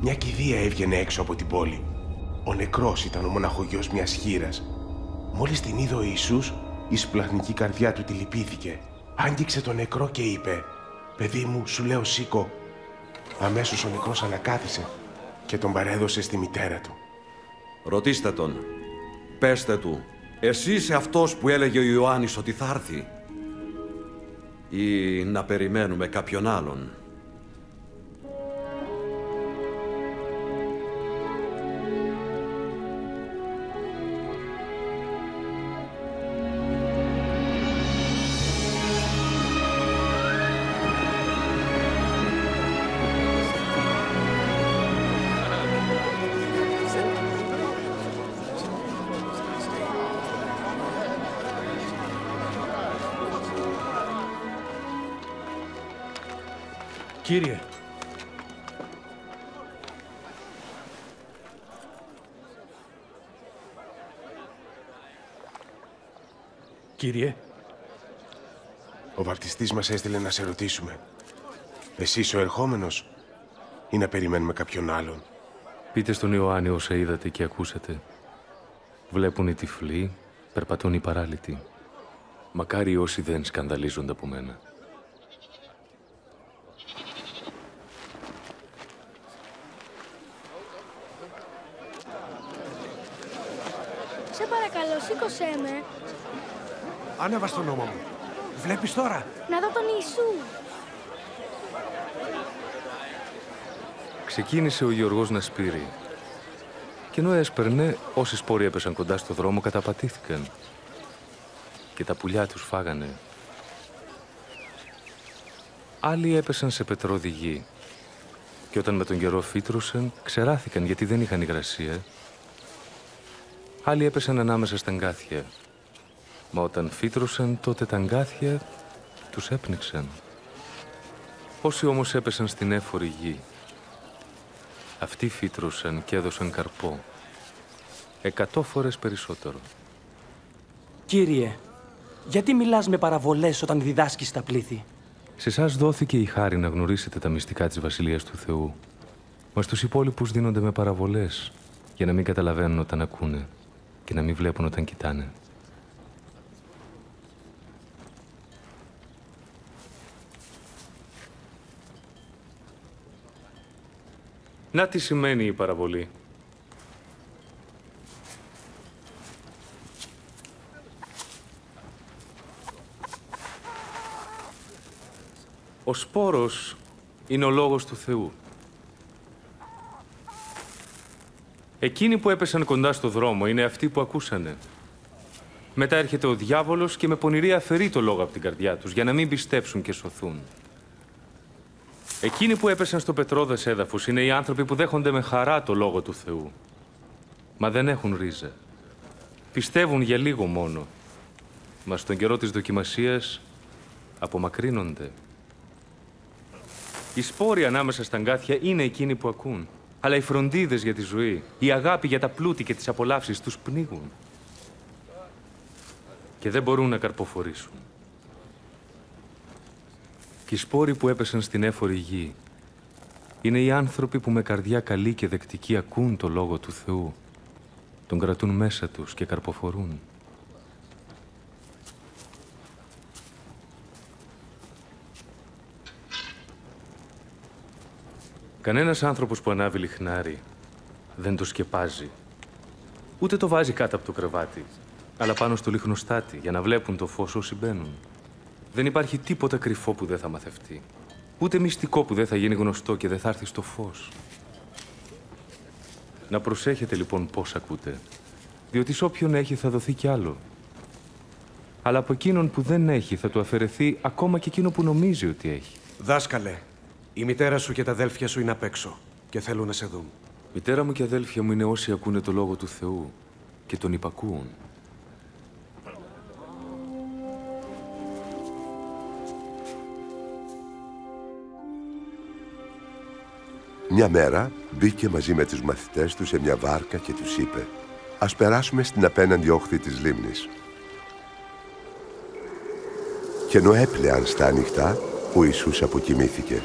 μια κηδεία έβγαινε έξω από την πόλη. Ο νεκρός ήταν ο μοναχογιός μιας χείρας. Μόλις την είδε ο Ιησούς, η σπλαχνική καρδιά του τη λυπήθηκε. Άγγιξε τον νεκρό και είπε «Παιδί μου, σου λέω σήκω». Αμέσως ο νεκρός ανακάθισε και τον παρέδωσε στη μητέρα του. Ρωτήστε τον. Πέστε του. Εσύ είσαι αυτός που έλεγε ο Ιωάννης ότι θα έρθει. Ή να περιμένουμε κάποιον άλλον. Κύριε. Κύριε. Ο βαπτιστής μας έστειλε να σε ρωτήσουμε. Εσύ είσαι ο ερχόμενος ή να περιμένουμε κάποιον άλλον; Πείτε στον Ιωάννη όσα είδατε και ακούσατε. Βλέπουν οι τυφλοί, περπατούν οι παράλυτοι. Μακάρι όσοι δεν σκανδαλίζονται από μένα. Σε παρακαλώ, σήκωσέ με. Άνεβα στον νόμο μου. Βλέπεις τώρα; Να δω τον Ιησού. Ξεκίνησε ο Γιώργος να σπείρει. Και ενώ έσπερνε, όσοι σπόροι έπεσαν κοντά στο δρόμο καταπατήθηκαν. Και τα πουλιά τους φάγανε. Άλλοι έπεσαν σε πετρώδη γη. Και όταν με τον καιρό φύτρωσαν, ξεράθηκαν γιατί δεν είχαν υγρασία. Άλλοι έπεσαν ανάμεσα στα αγκάθια. Μα όταν φύτρωσαν, τότε τα αγκάθια τους έπνιξαν. Όσοι όμως έπεσαν στην έφορη γη, αυτοί φύτρωσαν και έδωσαν καρπό. Εκατό φορές περισσότερο. Κύριε, γιατί μιλάς με παραβολές όταν διδάσκεις τα πλήθη; Σε εσάς δόθηκε η χάρη να γνωρίσετε τα μυστικά της Βασιλείας του Θεού. Μα στους υπόλοιπους δίνονται με παραβολές, για να μην καταλαβαίνουν όταν ακούνε και να μην βλέπουν όταν κοιτάνε. Να τι σημαίνει η παραβολή; Ο σπόρος είναι ο λόγος του Θεού. Εκείνοι που έπεσαν κοντά στο δρόμο είναι αυτοί που ακούσανε. Μετά έρχεται ο διάβολος και με πονηρία αφαιρεί το λόγο από την καρδιά τους για να μην πιστέψουν και σωθούν. Εκείνοι που έπεσαν στο πετρόδες έδαφος είναι οι άνθρωποι που δέχονται με χαρά το λόγο του Θεού. Μα δεν έχουν ρίζα. Πιστεύουν για λίγο μόνο. Μα στον καιρό της δοκιμασίας απομακρύνονται. Οι σπόροι ανάμεσα στα αγκάθια είναι εκείνοι που ακούν. Αλλά οι φροντίδες για τη ζωή, η αγάπη για τα πλούτη και τις απολαύσεις τους πνίγουν. Και δεν μπορούν να καρποφορήσουν. Και οι σπόροι που έπεσαν στην έφορη γη είναι οι άνθρωποι που με καρδιά καλή και δεκτική ακούν το Λόγο του Θεού. Τον κρατούν μέσα τους και καρποφορούν. Κανένας άνθρωπος που ανάβει λιχνάρι δεν το σκεπάζει. Ούτε το βάζει κάτω από το κρεβάτι, αλλά πάνω στο λιχνοστάτη για να βλέπουν το φως όσοι μπαίνουν. Δεν υπάρχει τίποτα κρυφό που δεν θα μαθευτεί. Ούτε μυστικό που δεν θα γίνει γνωστό και δεν θα έρθει στο φως. Να προσέχετε λοιπόν πώς ακούτε, διότι σε όποιον έχει θα δοθεί κι άλλο. Αλλά από εκείνον που δεν έχει θα του αφαιρεθεί ακόμα και εκείνο που νομίζει ότι έχει. Δάσκαλε, η μητέρα σου και τα αδέλφια σου είναι απ' έξω και θέλουν να σε δουν. Μητέρα μου και αδέλφια μου είναι όσοι ακούνε το Λόγο του Θεού και τον υπακούουν. Μια μέρα μπήκε μαζί με τους μαθητές του σε μια βάρκα και τους είπε «Ας περάσουμε στην απέναντι όχθη της λίμνης». Και ενώ έπλεαν στα ανοιχτά, ο Ιησούς αποκοιμήθηκε.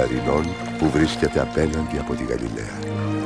Χώρα των Γαδαρινών που βρίσκεται απέναντι από τη Γαλιλαία.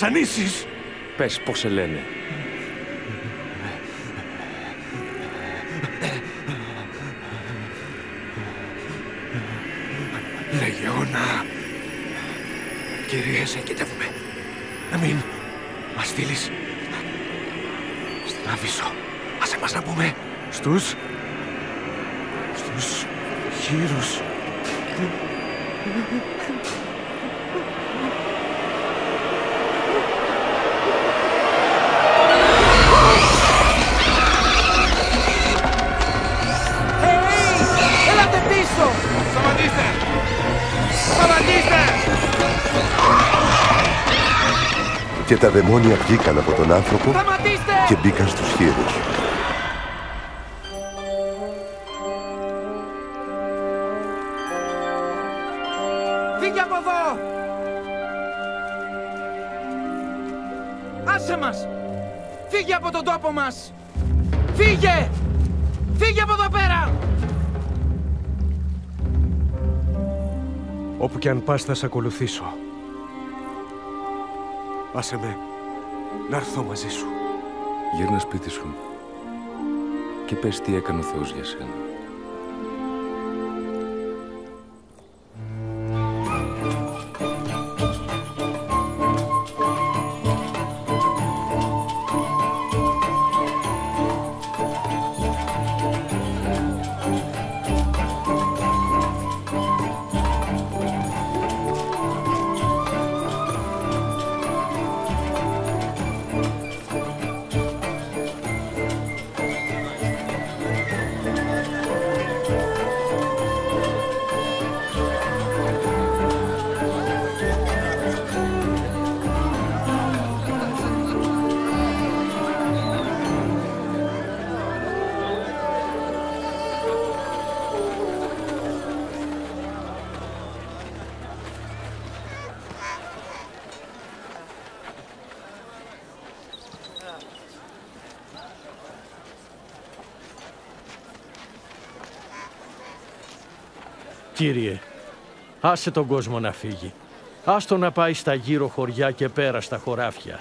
Βασανίσεις. Πες πώς σε λένε. Τα δαιμόνια βγήκαν από τον άνθρωπο Σταματήστε! και μπήκαν στους χείρους. Φύγε από εδώ! Άσε μας! Φύγε από τον τόπο μας! Φύγε! Φύγε από εδώ πέρα! Όπου και αν πας θα σε ακολουθήσω. Άσε με να έρθω μαζί σου. Γύρνα σπίτι σου και πες τι έκανε ο Θεός για σένα. Άσε τον κόσμο να φύγει. Άστο να πάει στα γύρω χωριά και πέρα στα χωράφια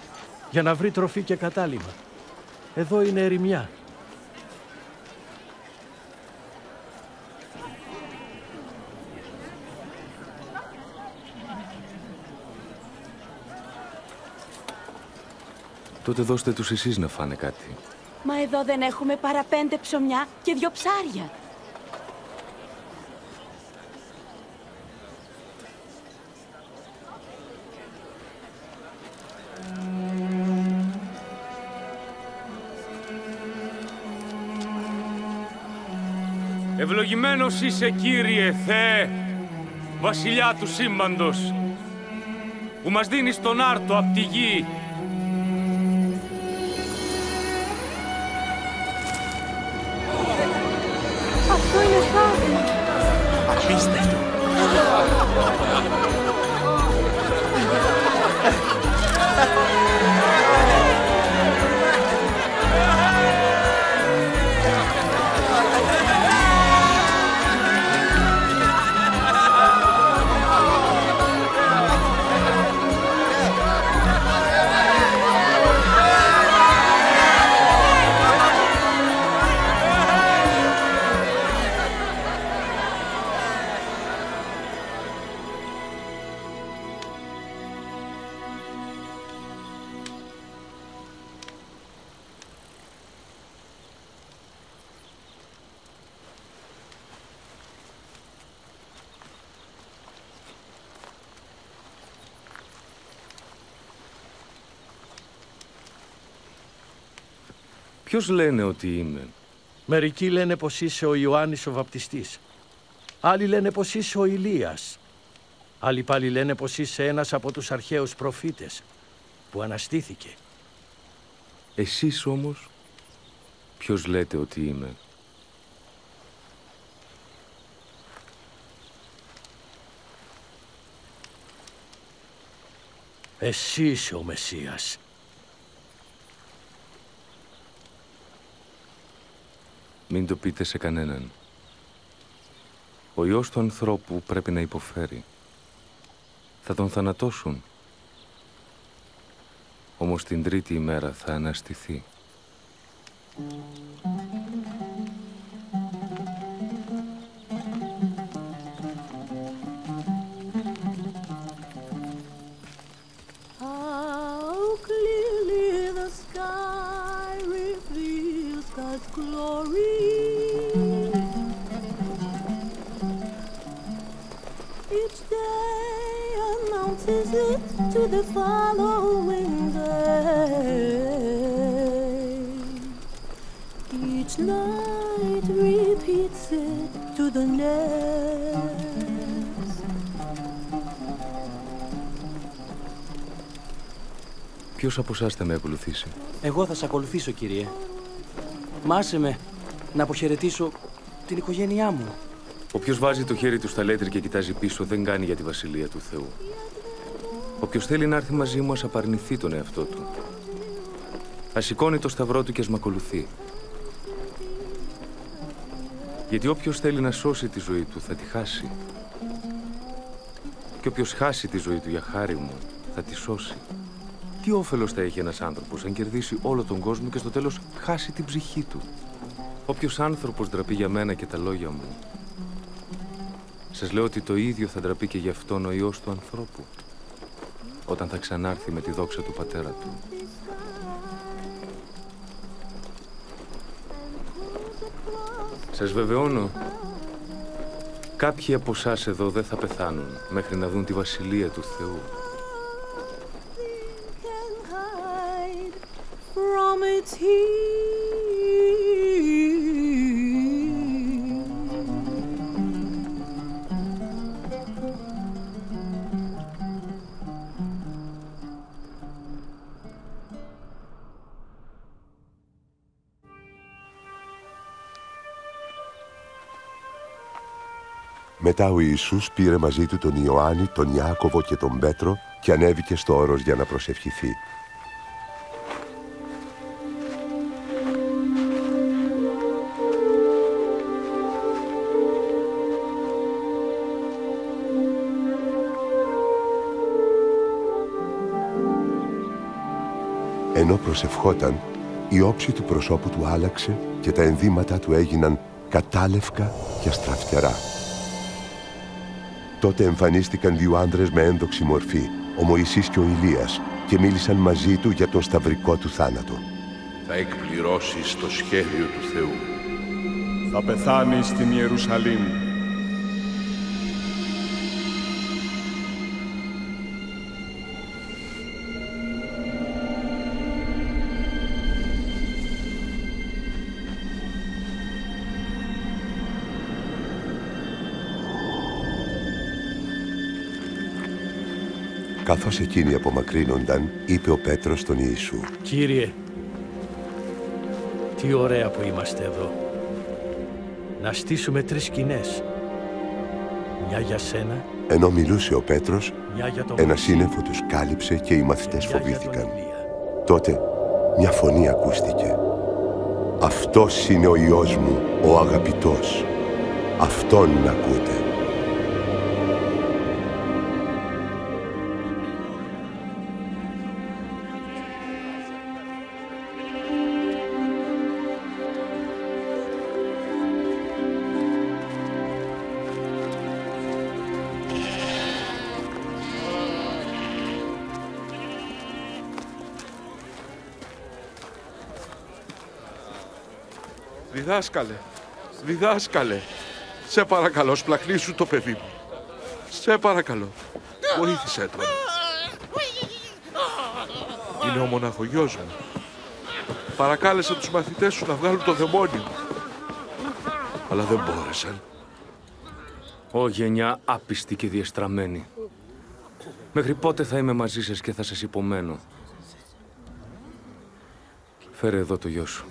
για να βρει τροφή και κατάλημα. Εδώ είναι ερημιά. Τότε δώστε τους εσείς να φάνε κάτι. Μα εδώ δεν έχουμε παρά πέντε ψωμιά και δυο ψάρια. Ευλογημένος είσαι, Κύριε Θεέ, βασιλιά του σύμπαντος, που μας δίνεις τον άρτο απ' τη γη. Αυτό είναι θαύμα. Απίστευτο. Ποιος λένε ότι είμαι; Μερικοί λένε πως είσαι ο Ιωάννης ο Βαπτιστής. Άλλοι λένε πως είσαι ο Ηλίας. Άλλοι πάλι λένε πως είσαι ένας από τους αρχαίους προφήτες που αναστήθηκε. Εσείς όμως, ποιος λέτε ότι είμαι; Εσύ είσαι ο Μεσσίας. Μην το πείτε σε κανέναν. Ο Υιός του ανθρώπου πρέπει να υποφέρει. Θα τον θανατώσουν. Όμως την τρίτη ημέρα θα αναστηθεί. How clearly the sky reveals God's glory. Announces it to the following day. Each night repeats it to the next. Ποιος από εσάς θα με ακολουθήσει; Εγώ θα σε ακολουθήσω, κύριε. Μάσε με να αποχαιρετήσω την οικογένειά μου. Όποιος βάζει το χέρι του στα λέτρη και κοιτάζει πίσω δεν κάνει για τη Βασιλεία του Θεού. Όποιος θέλει να έρθει μαζί μου ας απαρνηθεί τον εαυτό του. Ας σηκώνει το σταυρό του και ας μ' ακολουθεί. Γιατί όποιος θέλει να σώσει τη ζωή του θα τη χάσει. Και όποιος χάσει τη ζωή του για χάρη μου θα τη σώσει. Τι όφελος θα έχει ένας άνθρωπος αν κερδίσει όλο τον κόσμο και στο τέλος χάσει την ψυχή του; Όποιος άνθρωπος ντραπεί για μένα και τα λόγια μου, σας λέω ότι το ίδιο θα ντραπεί και για αυτόν ο Υιός του ανθρώπου, όταν θα ξανάρθει με τη δόξα του Πατέρα του. Σας βεβαιώνω, κάποιοι από εσάς εδώ δεν θα πεθάνουν μέχρι να δουν τη Βασιλεία του Θεού. hide from its heat. Μετά ο Ιησούς πήρε μαζί του τον Ιωάννη, τον Ιάκωβο και τον Πέτρο και ανέβηκε στο όρος για να προσευχηθεί. Ενώ προσευχόταν, η όψη του προσώπου του άλλαξε και τα ενδύματα του έγιναν κατάλευκα και στραφτερά. Τότε εμφανίστηκαν δύο άντρες με ένδοξη μορφή, ο Μωυσής και ο Ηλίας, και μίλησαν μαζί του για τον σταυρικό του θάνατο. Θα εκπληρώσεις το σχέδιο του Θεού. Θα πεθάνεις στην Ιερουσαλήμ. Καθώς εκείνοι απομακρύνονταν, είπε ο Πέτρος στον Ιησού. Κύριε, τι ωραία που είμαστε εδώ. Να στήσουμε τρεις σκηνές. Μια για σένα, Ενώ μιλούσε ο Πέτρος, μια για τον ένα Μωυσή, σύννεφο τους κάλυψε και οι μαθητές φοβήθηκαν. Τότε μια φωνή ακούστηκε. «Αυτός είναι ο Υιός μου, ο αγαπητός. Αυτόν να ακούτε». Διδάσκαλε, διδάσκαλε. Σε παρακαλώ, σπλαχνίσου το παιδί μου. Σε παρακαλώ, βοήθησέ τον. Είναι ο μοναχογιός μου. Παρακάλεσε τους μαθητές σου να βγάλουν το δαιμόνιο. Αλλά δεν μπόρεσαν. Ω γενιά άπιστη και διεστραμμένη. Μέχρι πότε θα είμαι μαζί σας και θα σας υπομένω; Φέρε εδώ το γιο σου.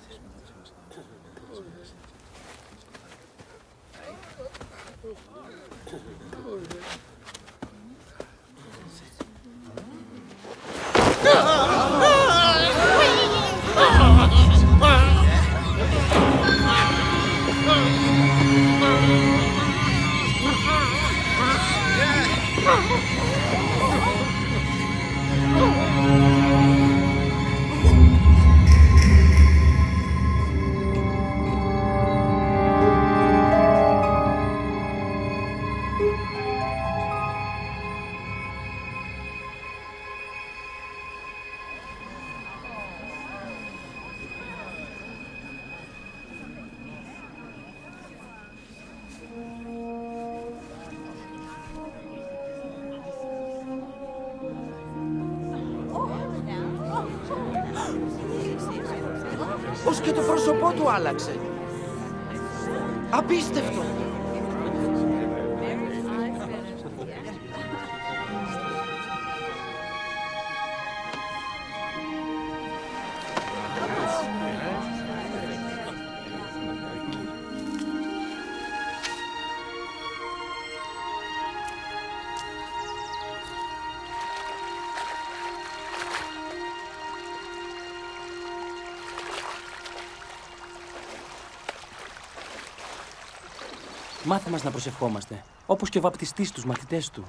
Μάθε μας να προσευχόμαστε, όπως και ο βαπτιστής τους μαθητές του.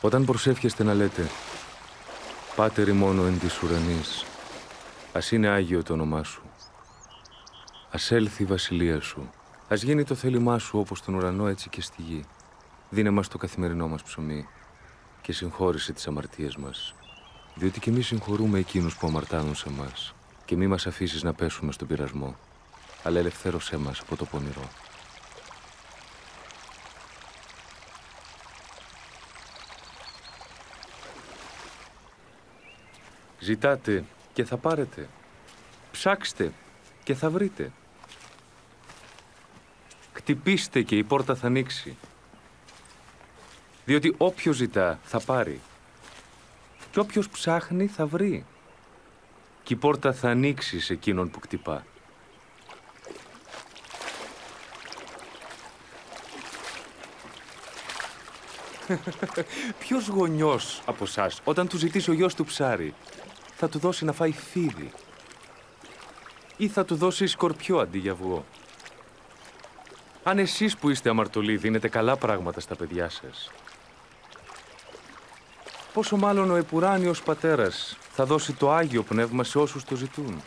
Όταν προσεύχεστε να λέτε «Πάτερ μόνο εν της ουρανής, ας είναι Άγιο το όνομά σου, ας έλθει η βασιλεία σου, ας γίνει το θέλημά σου όπως στον ουρανό έτσι και στη γη. Δίνε μας το καθημερινό μας ψωμί και συγχώρησε τις αμαρτίες μας, διότι και εμείς συγχωρούμε εκείνους που αμαρτάνουν σε μας και μη μας αφήσεις να πέσουμε στον πειρασμό, αλλά ελευθέρωσέ μας από το πονηρό. Ζητάτε και θα πάρετε. Ψάξτε και θα βρείτε. Χτυπήστε και η πόρτα θα ανοίξει. Διότι όποιος ζητά θα πάρει. Και όποιος ψάχνει θα βρει. Και η πόρτα θα ανοίξει σε εκείνον που χτυπά. Ποιος γονιός από εσάς, όταν του ζητήσει ο γιος του ψάρι, θα του δώσει να φάει φίδι ή θα του δώσει σκορπιό αντί για αυγό. Αν εσείς που είστε αμαρτωλοί δίνετε καλά πράγματα στα παιδιά σας, πόσο μάλλον ο επουράνιος πατέρας θα δώσει το Άγιο Πνεύμα σε όσους το ζητούν.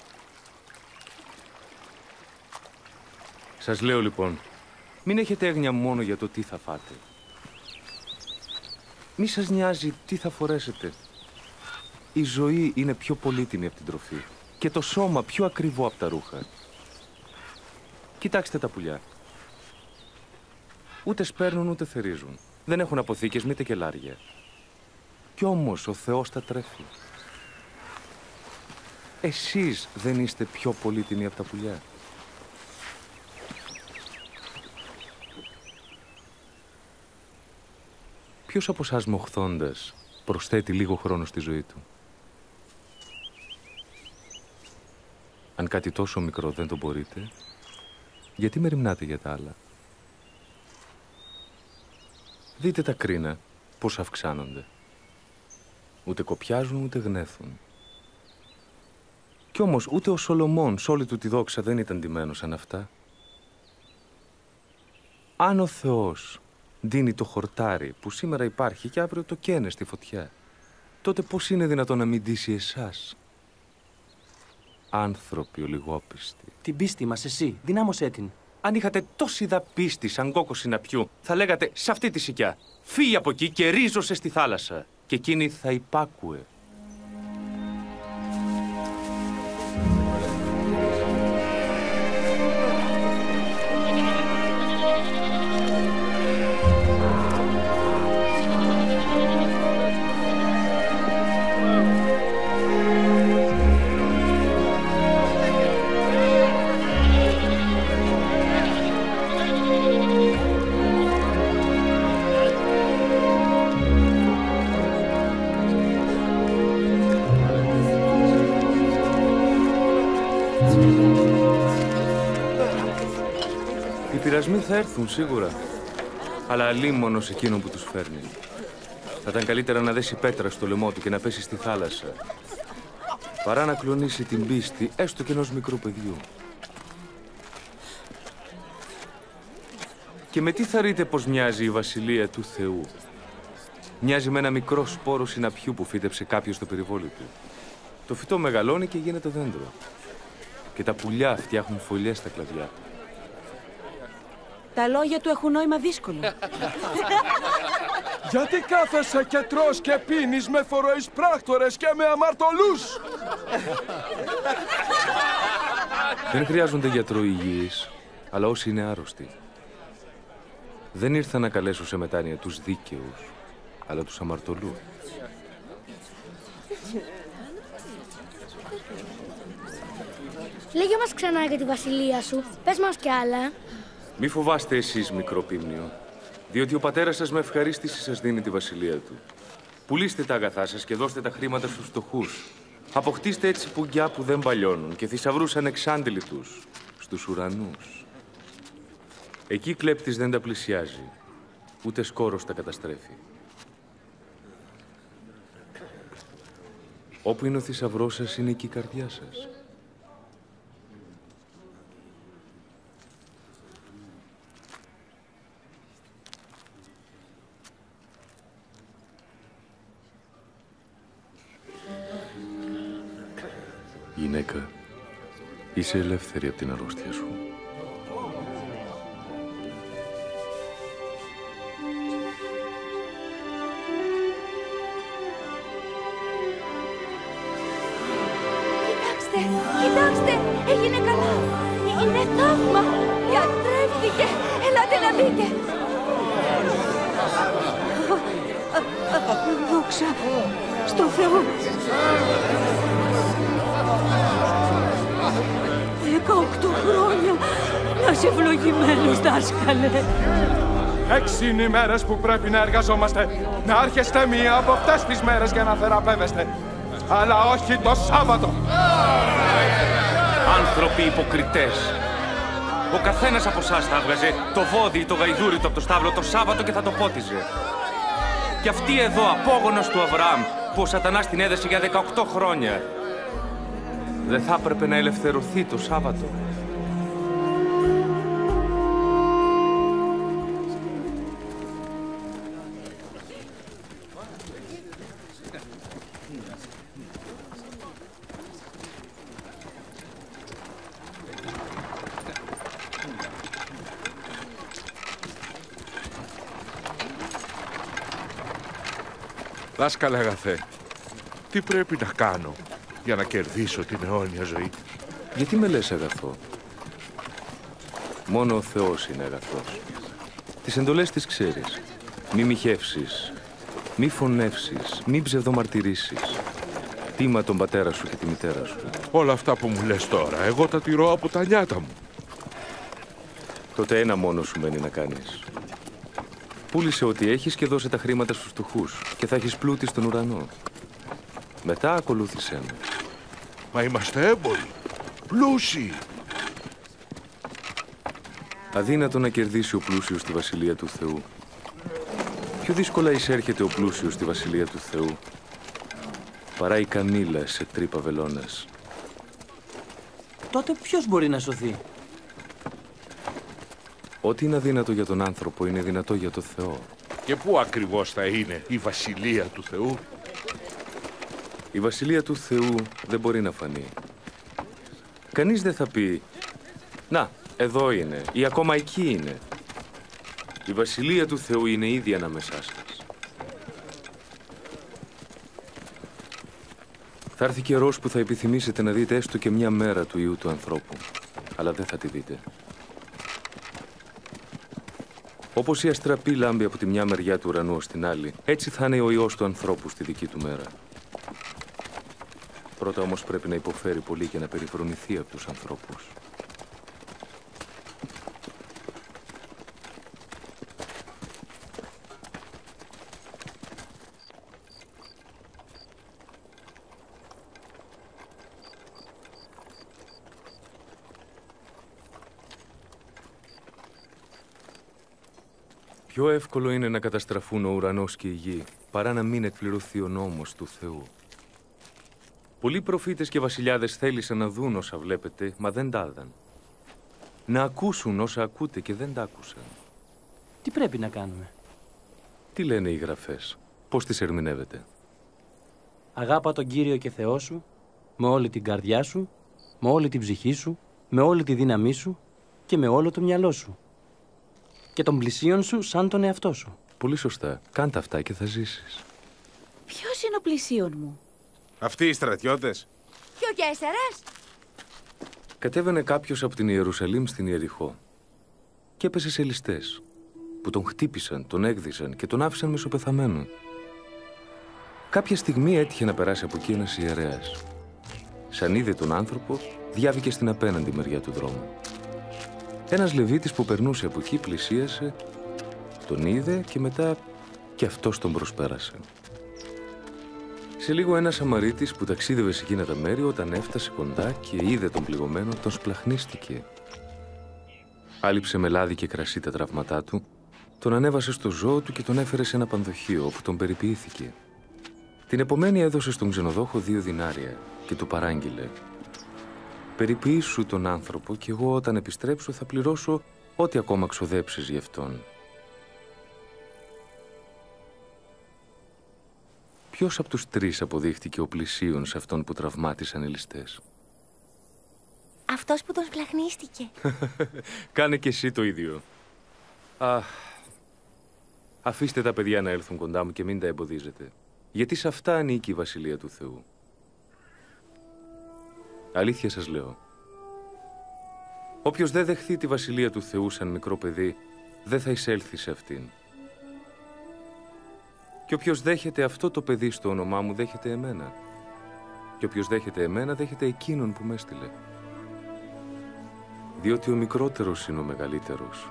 Σας λέω λοιπόν, μην έχετε έγνοια μόνο για το τι θα φάτε. Μη σας νοιάζει τι θα φορέσετε. Η ζωή είναι πιο πολύτιμη από την τροφή και το σώμα πιο ακριβό από τα ρούχα. Κοιτάξτε τα πουλιά. Ούτε σπέρνουν ούτε θερίζουν. Δεν έχουν αποθήκες μήτε κελάρια. Κι όμως ο Θεός τα τρέφει. Εσείς δεν είστε πιο πολύτιμοι από τα πουλιά. Ποιος από εσάς μοχθώντας προσθέτει λίγο χρόνο στη ζωή του; Αν κάτι τόσο μικρό δεν το μπορείτε, γιατί μεριμνάτε για τα άλλα; Δείτε τα κρίνα πώς αυξάνονται. Ούτε κοπιάζουν ούτε γνέθουν. Κι όμως ούτε ο Σολομών σ' όλη του τη δόξα δεν ήταν ντυμένος σαν αυτά. Αν ο Θεός δίνει το χορτάρι που σήμερα υπάρχει και αύριο το καίνε στη φωτιά, τότε πώς είναι δυνατόν να μην ντύσει εσάς; Άνθρωποι ολιγόπιστοι. Την πίστη μας εσύ, δυνάμωσέ την. Αν είχατε τόση δαπίστη σαν κόκο συναπιού, θα λέγατε σε αυτή τη σικιά. Φύγει από εκεί και ρίζωσε στη θάλασσα. Και εκείνη θα υπάκουε. Θα έρθουν σίγουρα. Αλλά αλίμονος εκείνο που τους φέρνει. Θα ήταν καλύτερα να δέσει πέτρα στο λαιμό του και να πέσει στη θάλασσα. Παρά να κλονίσει την πίστη έστω και ενός μικρού παιδιού. Και με τι θα ρείτε πως μοιάζει η βασιλεία του Θεού; Μοιάζει με ένα μικρό σπόρο συναπιού που φύτεψε κάποιος στο περιβόλι του. Το φυτό μεγαλώνει και γίνεται δέντρο. Και τα πουλιά φτιάχνουν φωλιές στα κλαδιά. Τα λόγια του έχουν νόημα δύσκολο. Γιατί κάθεσαι και τρως και πίνεις με φοροεισπράκτορες και με αμαρτωλούς; Δεν χρειάζονται γιατρό υγιείς, αλλά όσοι είναι άρρωστοι. Δεν ήρθα να καλέσω σε μετάνοια τους δίκαιους, αλλά τους αμαρτωλούς. Λέγε μας ξανά για τη βασιλεία σου. Πες μας κι άλλα. Μη φοβάστε εσείς, μικρό πίμνιο, διότι ο πατέρας σας με ευχαρίστηση σας δίνει τη βασιλεία του. Πουλήστε τα αγαθά σας και δώστε τα χρήματα στους φτωχούς. Αποκτήστε έτσι πουγκιά που δεν παλιώνουν και θησαυρούς ανεξάντλητους στους ουρανούς. Εκεί κλέπτης δεν τα πλησιάζει, ούτε σκόρος τα καταστρέφει. Όπου είναι ο θησαυρός σας, είναι εκεί η καρδιά σας. Γυναίκα, είσαι ελεύθερη από την αρρώστια σου. Είναι οι μέρες που πρέπει να εργαζόμαστε. Να έρχεστε μία από αυτές τις μέρες για να θεραπεύεστε. Αλλά όχι το Σάββατο. Άνθρωποι υποκριτές. Ο καθένας από εσάς θα έβγαζε το βόδι ή το γαϊδούρι του από το στάβλο το Σάββατο και θα το πότιζε. Και αυτή εδώ, απόγονος του Αβραάμ, που ο σατανάς την έδεσε για 18 χρόνια, δεν θα έπρεπε να ελευθερωθεί το Σάββατο. Δάσκαλε αγαθέ, τι πρέπει να κάνω για να κερδίσω την αιώνια ζωή; Γιατί με λες αγαθό. Μόνο ο Θεός είναι αγαθός. Τις εντολές τις ξέρεις. Μη μοιχεύσεις, μη φωνεύσεις, μη ψευδομαρτυρήσεις. Τίμα τον πατέρα σου και τη μητέρα σου. Όλα αυτά που μου λες τώρα, εγώ τα τηρώ από τα νιάτα μου. Τότε ένα μόνο σου μένει να κάνεις. Πούλησε ό,τι έχεις και δώσε τα χρήματα στους φτωχούς και θα έχεις πλούτη στον ουρανό. Μετά ακολούθησέ με. Μα είμαστε έμποροι, πλούσιοι. Αδύνατο να κερδίσει ο πλούσιος τη Βασιλεία του Θεού. Πιο δύσκολα εισέρχεται ο πλούσιος στη Βασιλεία του Θεού παρά η καμήλα σε τρύπα βελόνας. Τότε ποιος μπορεί να σωθεί; Ό,τι είναι αδύνατο για τον άνθρωπο είναι δυνατό για το Θεό. Και πού ακριβώς θα είναι η Βασιλεία του Θεού; Η Βασιλεία του Θεού δεν μπορεί να φανεί. Κανείς δεν θα πει «Να, εδώ είναι» ή «Ακόμα εκεί είναι». Η Βασιλεία του Θεού είναι ήδη ανάμεσά σας. Θα έρθει καιρός που θα επιθυμήσετε να δείτε έστω και μια μέρα του Ιού του ανθρώπου, αλλά δεν θα τη δείτε. Όπως η αστραπή λάμπει από τη μια μεριά του ουρανού ως την άλλη, έτσι θα είναι ο Υιός του ανθρώπου στη δική του μέρα. Πρώτα όμως πρέπει να υποφέρει πολύ και να περιφρονηθεί από τους ανθρώπους. Πιο εύκολο είναι να καταστραφούν ο ουρανός και η γη, παρά να μην εκπληρωθεί ο νόμος του Θεού. Πολλοί προφήτες και βασιλιάδες θέλησαν να δουν όσα βλέπετε, μα δεν τα είδαν. Να ακούσουν όσα ακούτε και δεν τα άκουσαν. Τι πρέπει να κάνουμε; Τι λένε οι γραφές, πώς τις ερμηνεύετε; Αγάπα τον Κύριο και Θεό σου με όλη την καρδιά σου, με όλη την ψυχή σου, με όλη τη δύναμή σου και με όλο το μυαλό σου. Και τον πλησίον σου σαν τον εαυτό σου. Πολύ σωστά. Κάντε αυτά και θα ζήσεις. Ποιος είναι ο πλησίον μου; Αυτοί οι στρατιώτες. Και ο Κέσσαρας. Κατέβαινε κάποιος από την Ιερουσαλήμ στην Ιεριχώ και έπεσε σε ληστές που τον χτύπησαν, τον έγδισαν και τον άφησαν μεσοπεθαμένο. Κάποια στιγμή έτυχε να περάσει από εκεί ένας ιερέας. Σαν είδε τον άνθρωπο, διάβηκε στην απέναντι μεριά του δρόμου. Ένας Λεβίτης που περνούσε από εκεί πλησίασε, τον είδε και μετά και αυτός τον προσπέρασε. Σε λίγο ένας Σαμαρίτης που ταξίδευε σε εκείνα τα μέρη όταν έφτασε κοντά και είδε τον πληγωμένο τον σπλαχνίστηκε. Άλυψε με λάδι και κρασί τα τραύματά του, τον ανέβασε στο ζώο του και τον έφερε σε ένα πανδοχείο όπου τον περιποιήθηκε. Την επομένη έδωσε στον ξενοδόχο δύο δινάρια και του παράγγειλε Περιποίησου τον άνθρωπο και εγώ όταν επιστρέψω θα πληρώσω ό,τι ακόμα ξοδέψεις γι' αυτόν. Ποιος από τους τρεις αποδείχτηκε ο πλησίον σε αυτόν που τραυμάτισαν οι ληστές; Αυτός που τον σπλαχνίστηκε. Κάνε και εσύ το ίδιο. Αχ, αφήστε τα παιδιά να έλθουν κοντά μου και μην τα εμποδίζετε. Γιατί σε αυτά ανήκει η Βασιλεία του Θεού. Αλήθεια σας λέω. Όποιος δεν δεχθεί τη Βασιλεία του Θεού σαν μικρό παιδί, δεν θα εισέλθει σε αυτήν. Και όποιος δέχεται αυτό το παιδί στο όνομά μου, δέχεται εμένα. Και όποιος δέχεται εμένα, δέχεται εκείνον που με έστειλε. Διότι ο μικρότερος είναι ο μεγαλύτερος.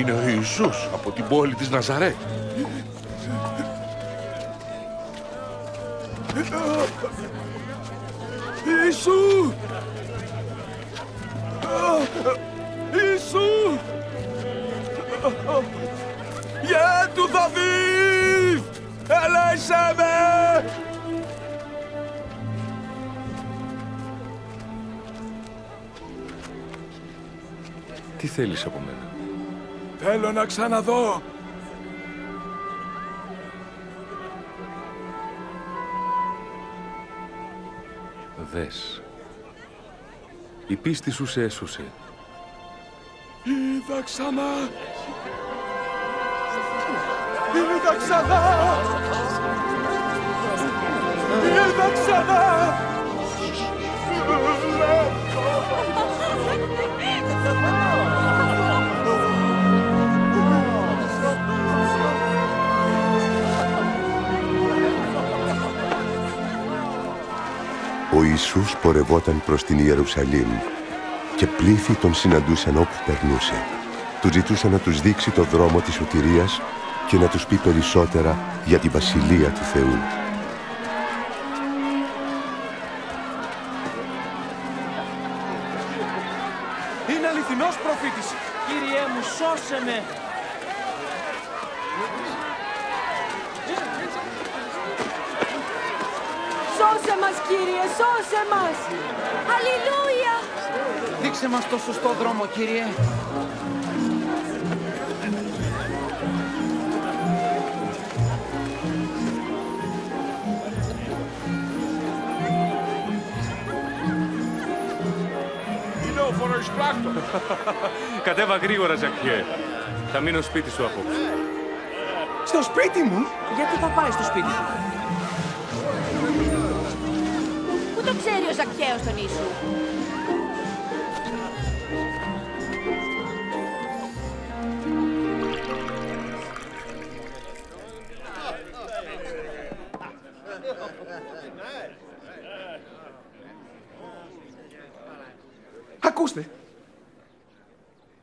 Είναι ο Ιησούς από την πόλη της Ναζαρέτ. Ιησούς! Ιησούς! Γεια του Δαβίδ! Ελέησέ με! Τι θέλεις από μένα; Θέλω να ξαναδώ. Δες. Η πίστη σου σε έσωσε. Είδα ξανά. Είδα ξανά. Είδα ξανά. Ιησούς πορευόταν προς την Ιερουσαλήμ και πλήθη τον συναντούσαν όπου περνούσε. Του ζητούσαν να τους δείξει το δρόμο της σωτηρίας και να τους πει περισσότερα για τη Βασιλεία του Θεού. Είναι αληθινός προφήτης. Κύριέ μου, σώσε με! Σώσε μας, Κύριε, σώσε μας! Αλληλούια! Δείξε μας το σωστό δρόμο, Κύριε. Είναι ο φοροεισπράκτορ. Κατέβα γρήγορα, Ζακιέ. Θα μείνω σπίτι σου απόψε. Στο σπίτι μου; Γιατί θα πάει στο σπίτι; του. Το ξέρει ο Ζακχαίος τον Ιησού. Ακούστε.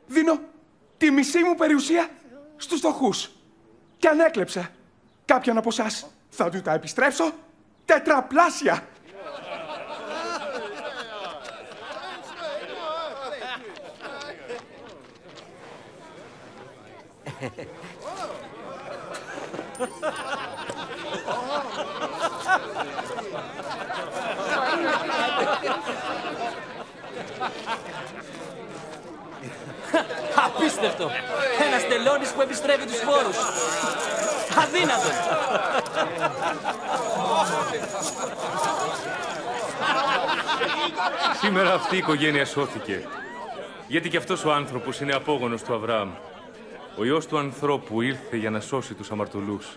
Δίνω τη μισή μου περιουσία στους φτωχούς. Και αν έκλεψα κάποιον από εσάς, θα του τα επιστρέψω τετραπλάσια. Απίστευτο! Ένας τελώνης που επιστρέφει τους φόρους. Αδύνατο! Σήμερα αυτή η οικογένεια σώθηκε. Γιατί και αυτός ο άνθρωπος είναι απόγονος του Αβραάμ. Ο Υιός του ανθρώπου ήρθε για να σώσει τους αμαρτωλούς.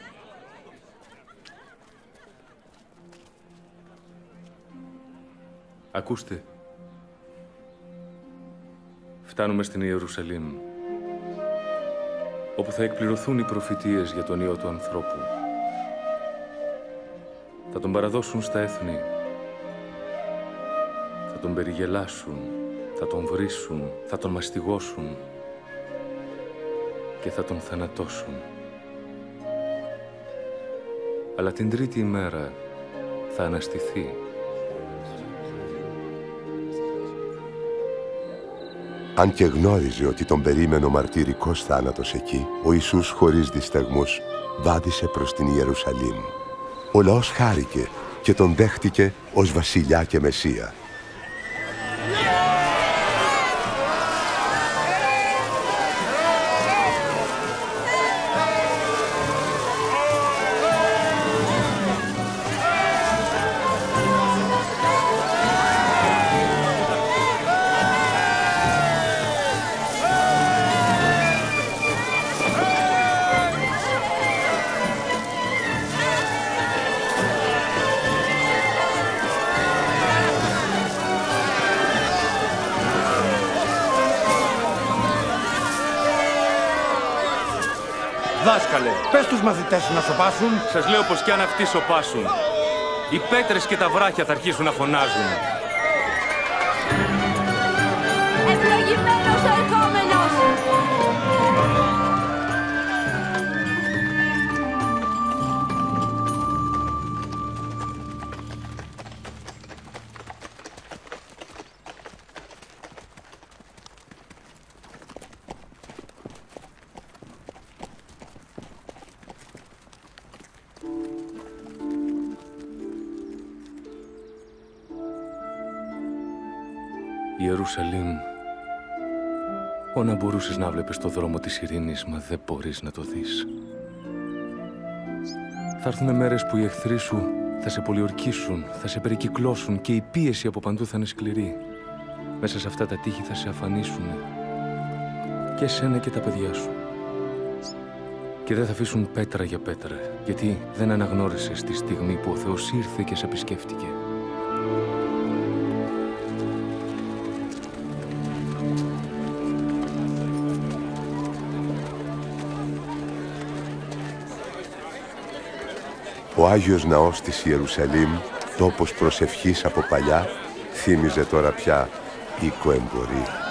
Ακούστε. Φτάνουμε στην Ιερουσαλήμ, όπου θα εκπληρωθούν οι προφητείες για τον Υιό του ανθρώπου. Θα τον παραδώσουν στα έθνη. Θα τον περιγελάσουν, θα τον βρίσουν, θα τον μαστιγώσουν και θα τον θανατώσουν. Αλλά την τρίτη ημέρα θα αναστηθεί. Αν και γνώριζε ότι τον περίμενε ο μαρτυρικός θάνατος εκεί, ο Ιησούς χωρίς δισταγμούς βάδισε προς την Ιερουσαλήμ. Ο λαός χάρηκε και τον δέχτηκε ως βασιλιά και μεσία. Μαθητές σου να σοπάσουν. Σας λέω πως κι αν αυτοί σοπάσουν, οι πέτρες και τα βράχια θα αρχίσουν να φωνάζουν. Ευλογημένος ο ερχόμενος! Ιερουσαλήμ, Ω να μπορούσες να βλέπεις το δρόμο της ειρήνης, μα δεν μπορείς να το δεις. Θα έρθουν μέρες που οι εχθροί σου θα σε πολιορκήσουν, θα σε περικυκλώσουν και η πίεση από παντού θα είναι σκληρή. Μέσα σε αυτά τα τείχη θα σε αφανίσουν και σένα και τα παιδιά σου. Και δεν θα αφήσουν πέτρα για πέτρα, γιατί δεν αναγνώρισες τη στιγμή που ο Θεός ήρθε και σε επισκέφτηκε. Ο Άγιος Ναός της Ιερουσαλήμ, τόπος προσευχής από παλιά, θύμιζε τώρα πια οίκο εμπορία.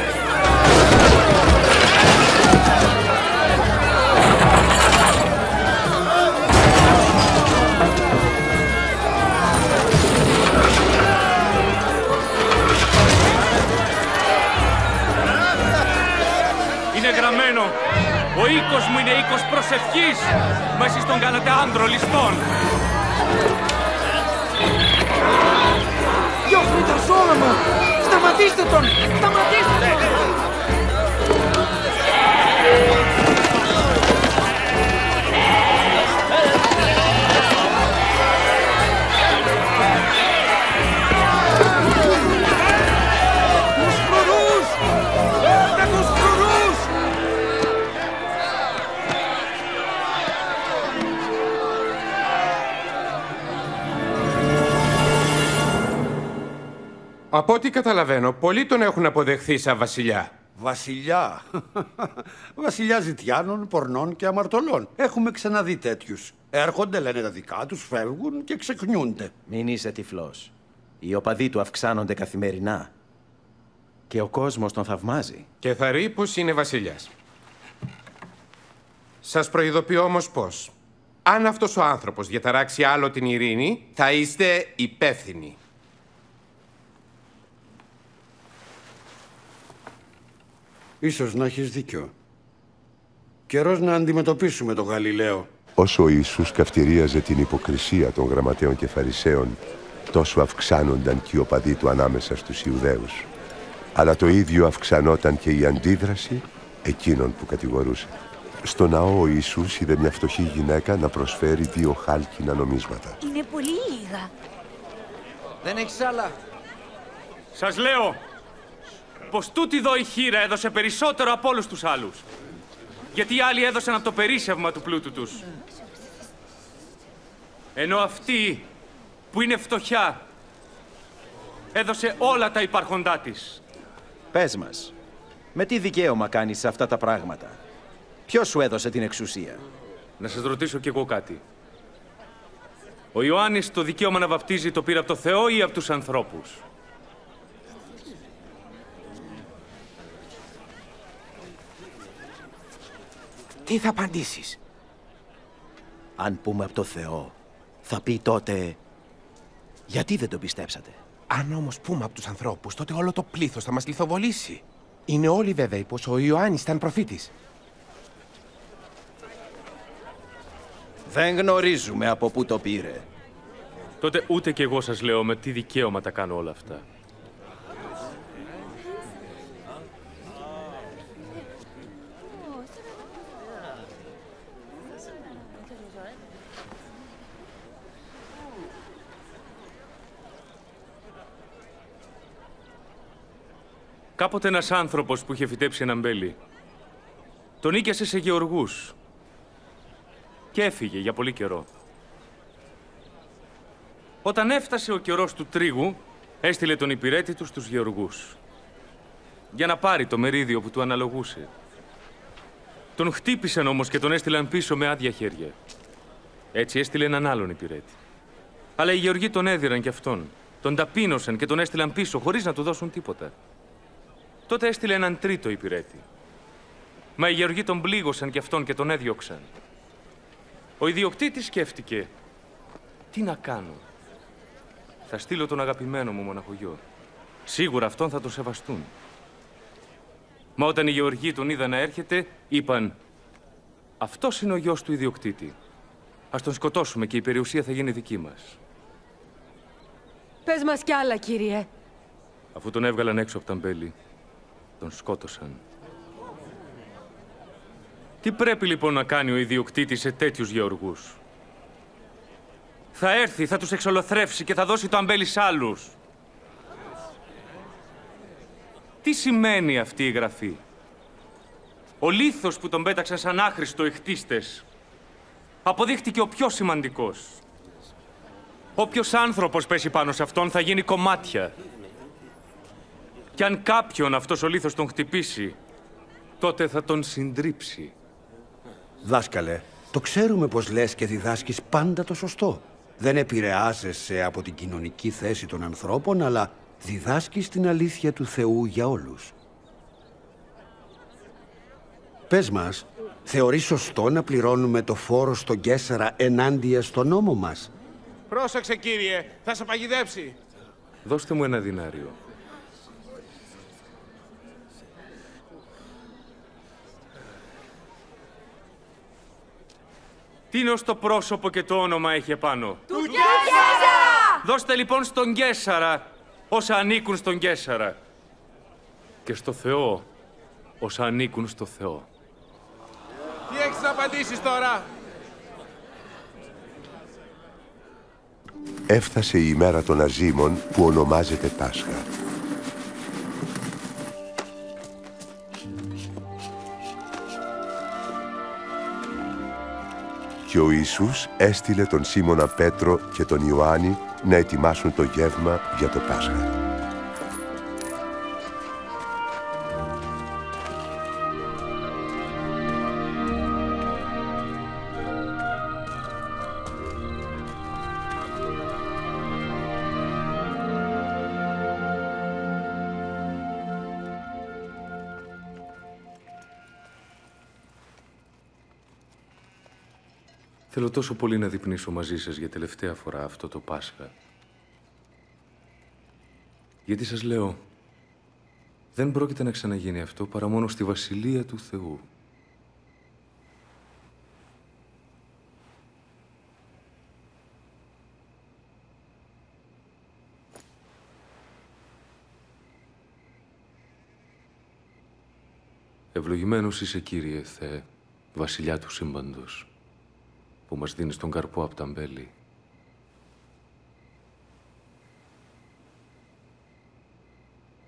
Οίκος μου είναι οίκος προσευχής. Μα εσείς τον κάνατε άντρο ληστών. Διώχνει το σώμα! Σταματήστε τον! Σταματήστε τον! Από ό,τι καταλαβαίνω, πολλοί τον έχουν αποδεχθεί σαν βασιλιά. Βασιλιά. Βασιλιά ζητιάνων, πορνών και αμαρτωλών. Έχουμε ξαναδεί τέτοιους. Έρχονται, λένε τα δικά τους, φεύγουν και ξεχνιούνται. Μην είσαι τυφλός. Οι οπαδοί του αυξάνονται καθημερινά. Και ο κόσμος τον θαυμάζει. Και θα ρει πως είναι βασιλιάς. Σας προειδοποιώ όμως πως, αν αυτός ο άνθρωπος διαταράξει άλλο την ειρήνη, θα είστε υπεύθυνοι. Ίσως να έχεις δίκιο. Καιρός να αντιμετωπίσουμε τον Γαλιλαίο. Όσο ο Ιησούς καυτηρίαζε την υποκρισία των γραμματέων και φαρισαίων, τόσο αυξάνονταν και οι οπαδοί του ανάμεσα στους Ιουδαίους. Αλλά το ίδιο αυξανόταν και η αντίδραση εκείνων που κατηγορούσε. Στο ναό ο Ιησούς είδε μια φτωχή γυναίκα να προσφέρει δύο χάλκινα νομίσματα. Είναι πολύ λίγα. Δεν έχεις άλλα. Σας λέω πως τούτη εδώ η χείρα έδωσε περισσότερο από όλους τους άλλους. Γιατί οι άλλοι έδωσαν από το περίσσευμα του πλούτου τους. Ενώ αυτή που είναι φτωχιά έδωσε όλα τα υπάρχοντά της. Πες μας, με τι δικαίωμα κάνεις αυτά τα πράγματα; Ποιος σου έδωσε την εξουσία; Να σας ρωτήσω κι εγώ κάτι. Ο Ιωάννης το δικαίωμα να βαπτίζει το πήρε από το Θεό ή από τους ανθρώπους; Τι θα απαντήσεις; Αν πούμε από το Θεό, θα πει τότε... Γιατί δεν το πιστέψατε; Αν όμως πούμε από τους ανθρώπους, τότε όλο το πλήθος θα μας λιθοβολήσει. Είναι όλοι βέβαιοι πως ο Ιωάννης ήταν προφήτης. Δεν γνωρίζουμε από πού το πήρε. Τότε ούτε κι εγώ σας λέω με τι δικαίωμα τα κάνω όλα αυτά. Κάποτε ένας άνθρωπος που είχε φυτέψει ένα μπέλι τον νίκιασε σε γεωργούς και έφυγε για πολύ καιρό. Όταν έφτασε ο καιρός του τρίγου, έστειλε τον υπηρέτη του στους γεωργούς για να πάρει το μερίδιο που του αναλογούσε. Τον χτύπησαν όμως και τον έστειλαν πίσω με άδεια χέρια. Έτσι έστειλε έναν άλλον υπηρέτη. Αλλά οι γεωργοί τον έδιραν κι αυτόν Τον ταπείνωσαν και τον έστειλαν πίσω χωρίς να του δώσουν τίποτα. Τότε έστειλε έναν τρίτο υπηρέτη. Μα οι γεωργοί τον πλήγωσαν και αυτόν και τον έδιωξαν. Ο ιδιοκτήτης σκέφτηκε, τι να κάνω; Θα στείλω τον αγαπημένο μου μοναχογιό. Σίγουρα αυτόν θα τον σεβαστούν. Μα όταν οι γεωργοί τον είδαν να έρχεται, είπαν «Αυτός είναι ο γιος του ιδιοκτήτη. Ας τον σκοτώσουμε και η περιουσία θα γίνει δική μας». Πες μας κι άλλα, κύριε. Αφού τον έβγαλαν έξω από τα μπέλη, τον σκότωσαν. Τι πρέπει λοιπόν να κάνει ο ιδιοκτήτης σε τέτοιους γεωργούς; Θα έρθει, θα τους εξολοθρεύσει και θα δώσει το αμπέλι σ' άλλους. Τι σημαίνει αυτή η γραφή; Ο λίθος που τον πέταξαν σαν άχρηστο οι χτίστες αποδείχτηκε ο πιο σημαντικός. Όποιος άνθρωπος πέσει πάνω σε αυτόν θα γίνει κομμάτια. Κι αν κάποιον αυτός ο λίθος τον χτυπήσει, τότε θα τον συντρίψει. Δάσκαλε, το ξέρουμε πως λες και διδάσκεις πάντα το σωστό. Δεν επηρεάζεσαι από την κοινωνική θέση των ανθρώπων, αλλά διδάσκεις την αλήθεια του Θεού για όλους. Πες μας, θεωρείς σωστό να πληρώνουμε το φόρο στον Κέσσαρα ενάντια στον νόμο μας; Πρόσεξε, κύριε. Θα σε παγιδεύσει. Δώστε μου ένα δινάριο. Τι είναι ως το πρόσωπο και το όνομα έχει επάνω. Του Κέσσαρα! Δώστε λοιπόν στον Κέσσαρα όσα ανήκουν στον Κέσσαρα. Και στο Θεό όσα ανήκουν στο Θεό. Τι έχεις να απαντήσεις τώρα; Έφτασε η ημέρα των αζήμων που ονομάζεται Πάσχα. Και ο Ιησούς έστειλε τον Σίμωνα Πέτρο και τον Ιωάννη να ετοιμάσουν το γεύμα για το Πάσχα. Θέλω τόσο πολύ να διπνήσω μαζί σας για τελευταία φορά αυτό το Πάσχα. Γιατί σας λέω, δεν πρόκειται να ξαναγίνει αυτό παρά μόνο στη Βασιλεία του Θεού. Ευλογημένος είσαι, Κύριε Θεέ, Βασιλιά του σύμπαντος, που μας δίνεις τον καρπό από τα μπέλη.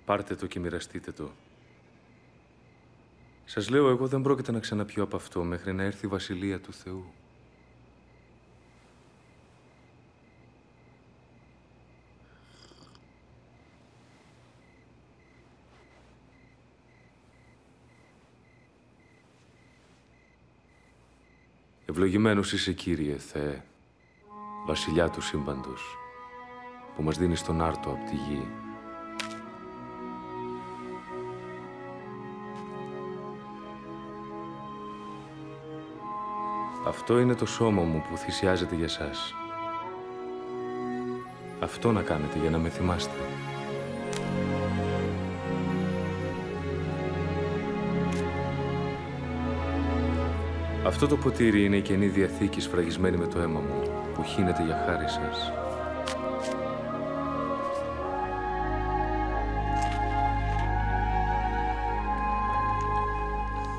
Πάρτε το και μοιραστείτε το. Σας λέω, εγώ δεν πρόκειται να ξαναπιώ από αυτό μέχρι να έρθει η Βασιλεία του Θεού. Ευλογημένος είσαι, Κύριε Θεέ, Βασιλιά του σύμπαντος, που μας δίνεις τον άρτο από τη γη. Αυτό είναι το σώμα μου που θυσιάζεται για σας. Αυτό να κάνετε για να με θυμάστε. Αυτό το ποτήρι είναι η Καινή Διαθήκη σφραγισμένη με το αίμα μου, που χύνεται για χάρη σας.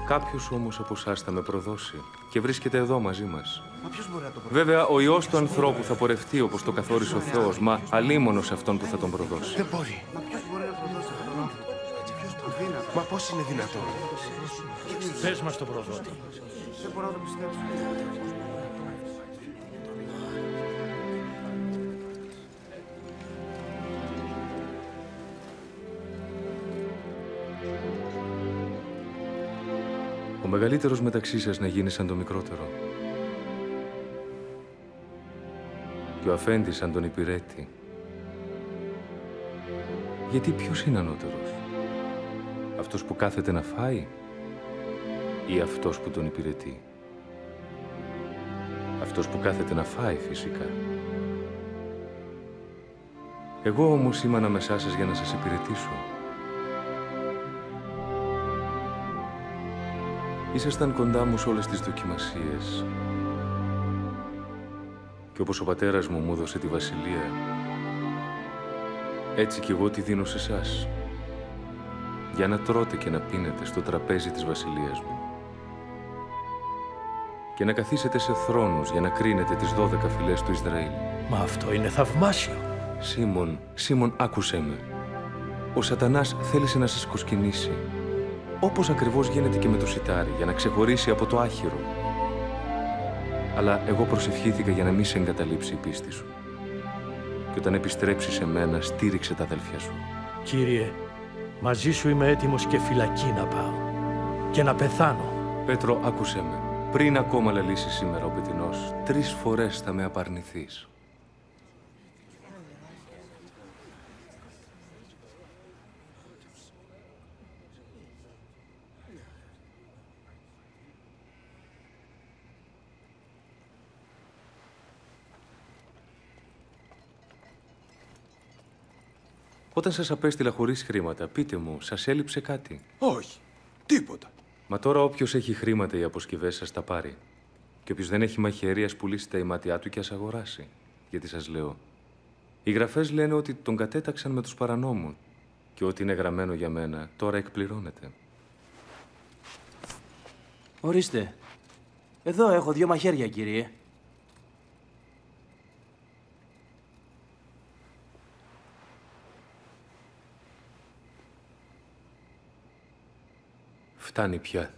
Κάποιος όμως από εσά θα με προδώσει και βρίσκεται εδώ μαζί μας. Μα ποιος μπορεί να το Βέβαια, ο ιό του ανθρώπου θα πορευτεί όπως το καθόρισε ο Θεός, μα αλίμονος σε αυτόν που θα τον προδώσει. Δεν μπορεί. Μα ποιος Μα πώς είναι δυνατόν; Πες μας το προδότη. Δεν μπορώ να το πιστέψω. Ο μεγαλύτερος μεταξύ σας να γίνει σαν το μικρότερο. Και ο αφέντης σαν τον υπηρέτη. Γιατί ποιος είναι ανώτερος; Αυτός που κάθεται να φάει ή αυτός που τον υπηρετεί; Αυτός που κάθεται να φάει φυσικά. Εγώ όμως είμαι ανάμεσά σας για να σας υπηρετήσω. Ήσασταν κοντά μου σε όλες τις δοκιμασίες. Και όπως ο πατέρας μου μου έδωσε τη βασιλεία, έτσι κι εγώ τη δίνω σε εσάς. Για να τρώτε και να πίνετε στο τραπέζι της βασιλείας μου. Και να καθίσετε σε θρόνους για να κρίνετε τις δώδεκα φυλές του Ισραήλ. Μα αυτό είναι θαυμάσιο. Σίμων, Σίμων, άκουσέ με. Ο σατανάς θέλησε να σας κοσκινήσει. Όπως ακριβώς γίνεται και με το σιτάρι, για να ξεχωρίσει από το άχυρο. Αλλά εγώ προσευχήθηκα για να μην σε εγκαταλείψει η πίστη σου. Και όταν επιστρέψεις σε μένα, στήριξε τα αδέλφια σου. Κύριε, μαζί σου είμαι έτοιμος και φυλακή να πάω. Και να πεθάνω. Πέτρο, άκουσέ με. Πριν ακόμα λαλήσεις σήμερα ο πετεινός, τρεις φορές θα με απαρνηθείς. Όταν σας απέστειλα χωρίς χρήματα, πείτε μου, σας έλειψε κάτι; Όχι. Τίποτα. Μα τώρα όποιος έχει χρήματα οι αποσκευές σας τα πάρει. Και όποιος δεν έχει μαχαιρία ας πουλήσει τα ημάτια του και ας αγοράσει. Γιατί σας λέω. Οι γραφές λένε ότι τον κατέταξαν με τους παρανόμους. Και ό,τι είναι γραμμένο για μένα τώρα εκπληρώνεται. Ορίστε. Εδώ έχω δύο μαχαίρια, κύριε. Φτάνει πια.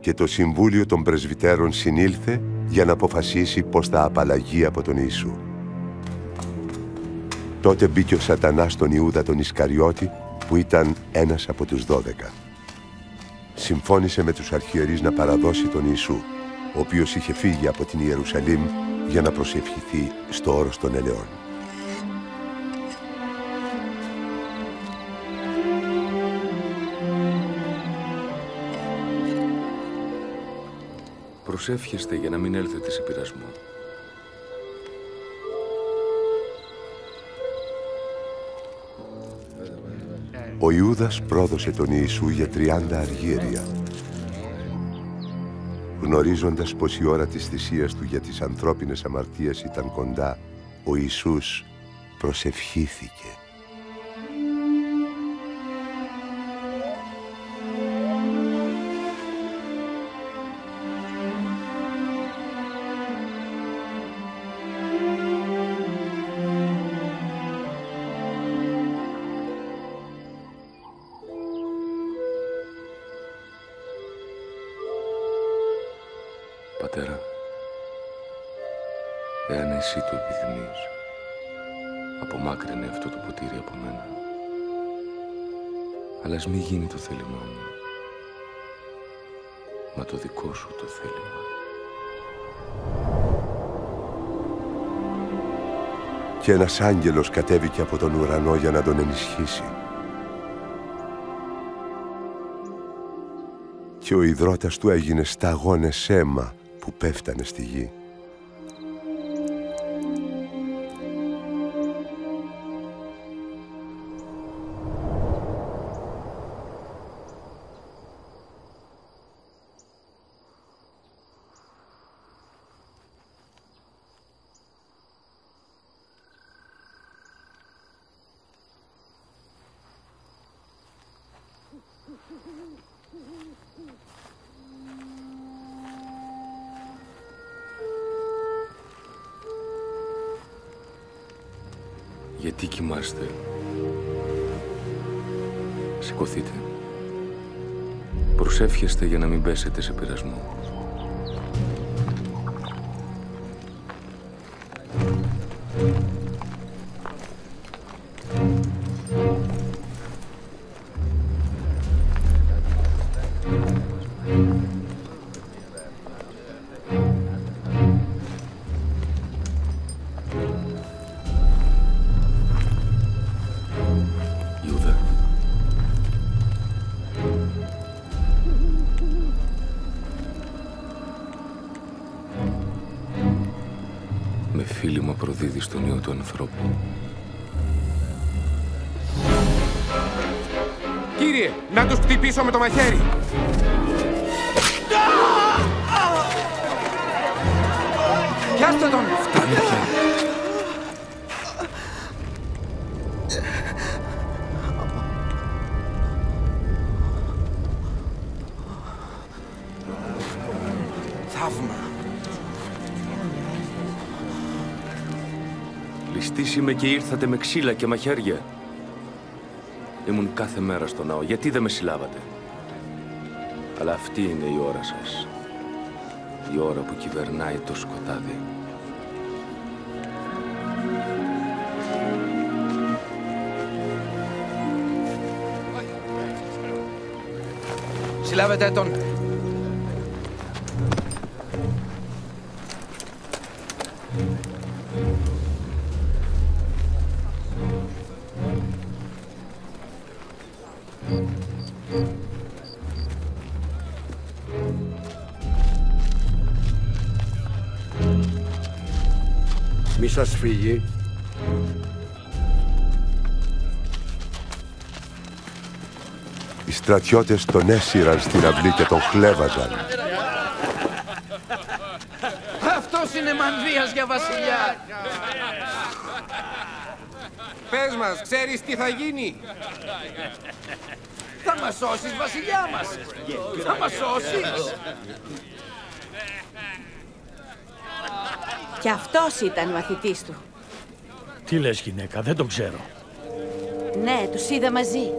Και το Συμβούλιο των Πρεσβυτέρων συνήλθε για να αποφασίσει πώς θα απαλλαγεί από τον Ιησού. Τότε μπήκε ο σατανάς στον Ιούδα τον Ισκαριώτη, που ήταν ένας από τους δώδεκα. Συμφώνησε με τους αρχιερείς να παραδώσει τον Ιησού, ο οποίος είχε φύγει από την Ιερουσαλήμ για να προσευχηθεί στο όρος των ελαιών. Προσεύχεστε για να μην έλθετε σε πειρασμό. Ο Ιούδας πρόδωσε τον Ιησού για 30 αργύρια. Γνωρίζοντας πως η ώρα της θυσίας του για τις ανθρώπινες αμαρτίες ήταν κοντά, ο Ιησούς προσευχήθηκε. Εσύ το επιθυμείς, απομάκρυνε αυτό το ποτήρι από μένα. Αλλά ας μην γίνει το θέλημά μου, μα το δικό σου το θέλημα. Και ένας άγγελος κατέβηκε από τον ουρανό για να τον ενισχύσει. Και ο υδρότας του έγινε σταγόνες αίμα που πέφτανε στη γη. Προσεύχεστε για να μην πέσετε σε πειρασμό. Στον ιό του ανθρώπου. Κύριε, να τους χτυπήσω με το μαχαίρι. Πιάστε τον! Φτάνει πια. Είμαι και ήρθατε με ξύλα και μαχαίρια. Ήμουν κάθε μέρα στο ναό. Γιατί δεν με συλλάβατε; Αλλά αυτή είναι η ώρα σας. Η ώρα που κυβερνάει το σκοτάδι. Συλλάβετε τον. Σας φύγει. Οι στρατιώτες τον έσυραν στην αυλή και τον χλέβαζαν. Αυτός είναι μανδύας για βασιλιά. Πες μας, ξέρεις τι θα γίνει; Θα μας σώσεις, βασιλιά μας. Θα μας σώσεις. Κι αυτός ήταν μαθητής του. Τι λες γυναίκα, δεν τον ξέρω. Ναι, τους είδα μαζί.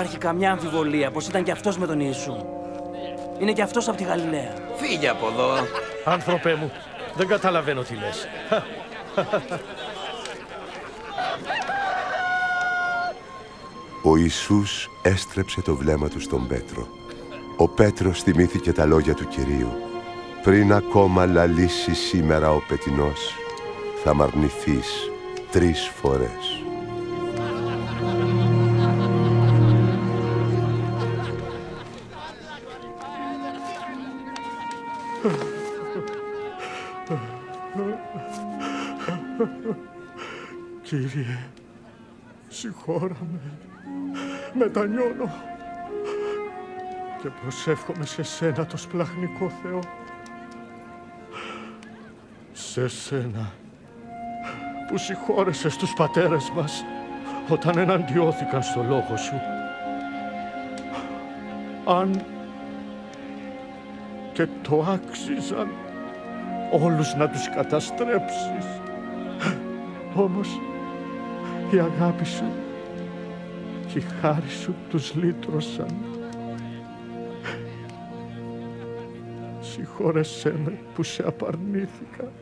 Υπάρχει καμιά αμφιβολία πως ήταν και αυτός με τον Ιησού. Είναι και αυτός από τη Γαλιλαία. Φύγε από εδώ. Άνθρωπέ μου, δεν καταλαβαίνω τι λες. Ο Ιησούς έστρεψε το βλέμμα του στον Πέτρο. Ο Πέτρος θυμήθηκε τα λόγια του Κυρίου. Πριν ακόμα λαλήσει σήμερα ο πετινός, θα μ' αρνηθείς τρεις φορές. Συγχώραμε. Μετανιώνω. Και προσεύχομαι σε σένα το σπλαχνικό Θεό. Σε σένα που συγχώρεσες τους πατέρες μας όταν εναντιώθηκαν στο λόγο σου. Αν και το άξιζαν όλους να τους καταστρέψεις. Όμως η αγάπη σου και η χάρη σου τους λύτρωσαν. Συγχώρεσέ με που σε απαρνήθηκα.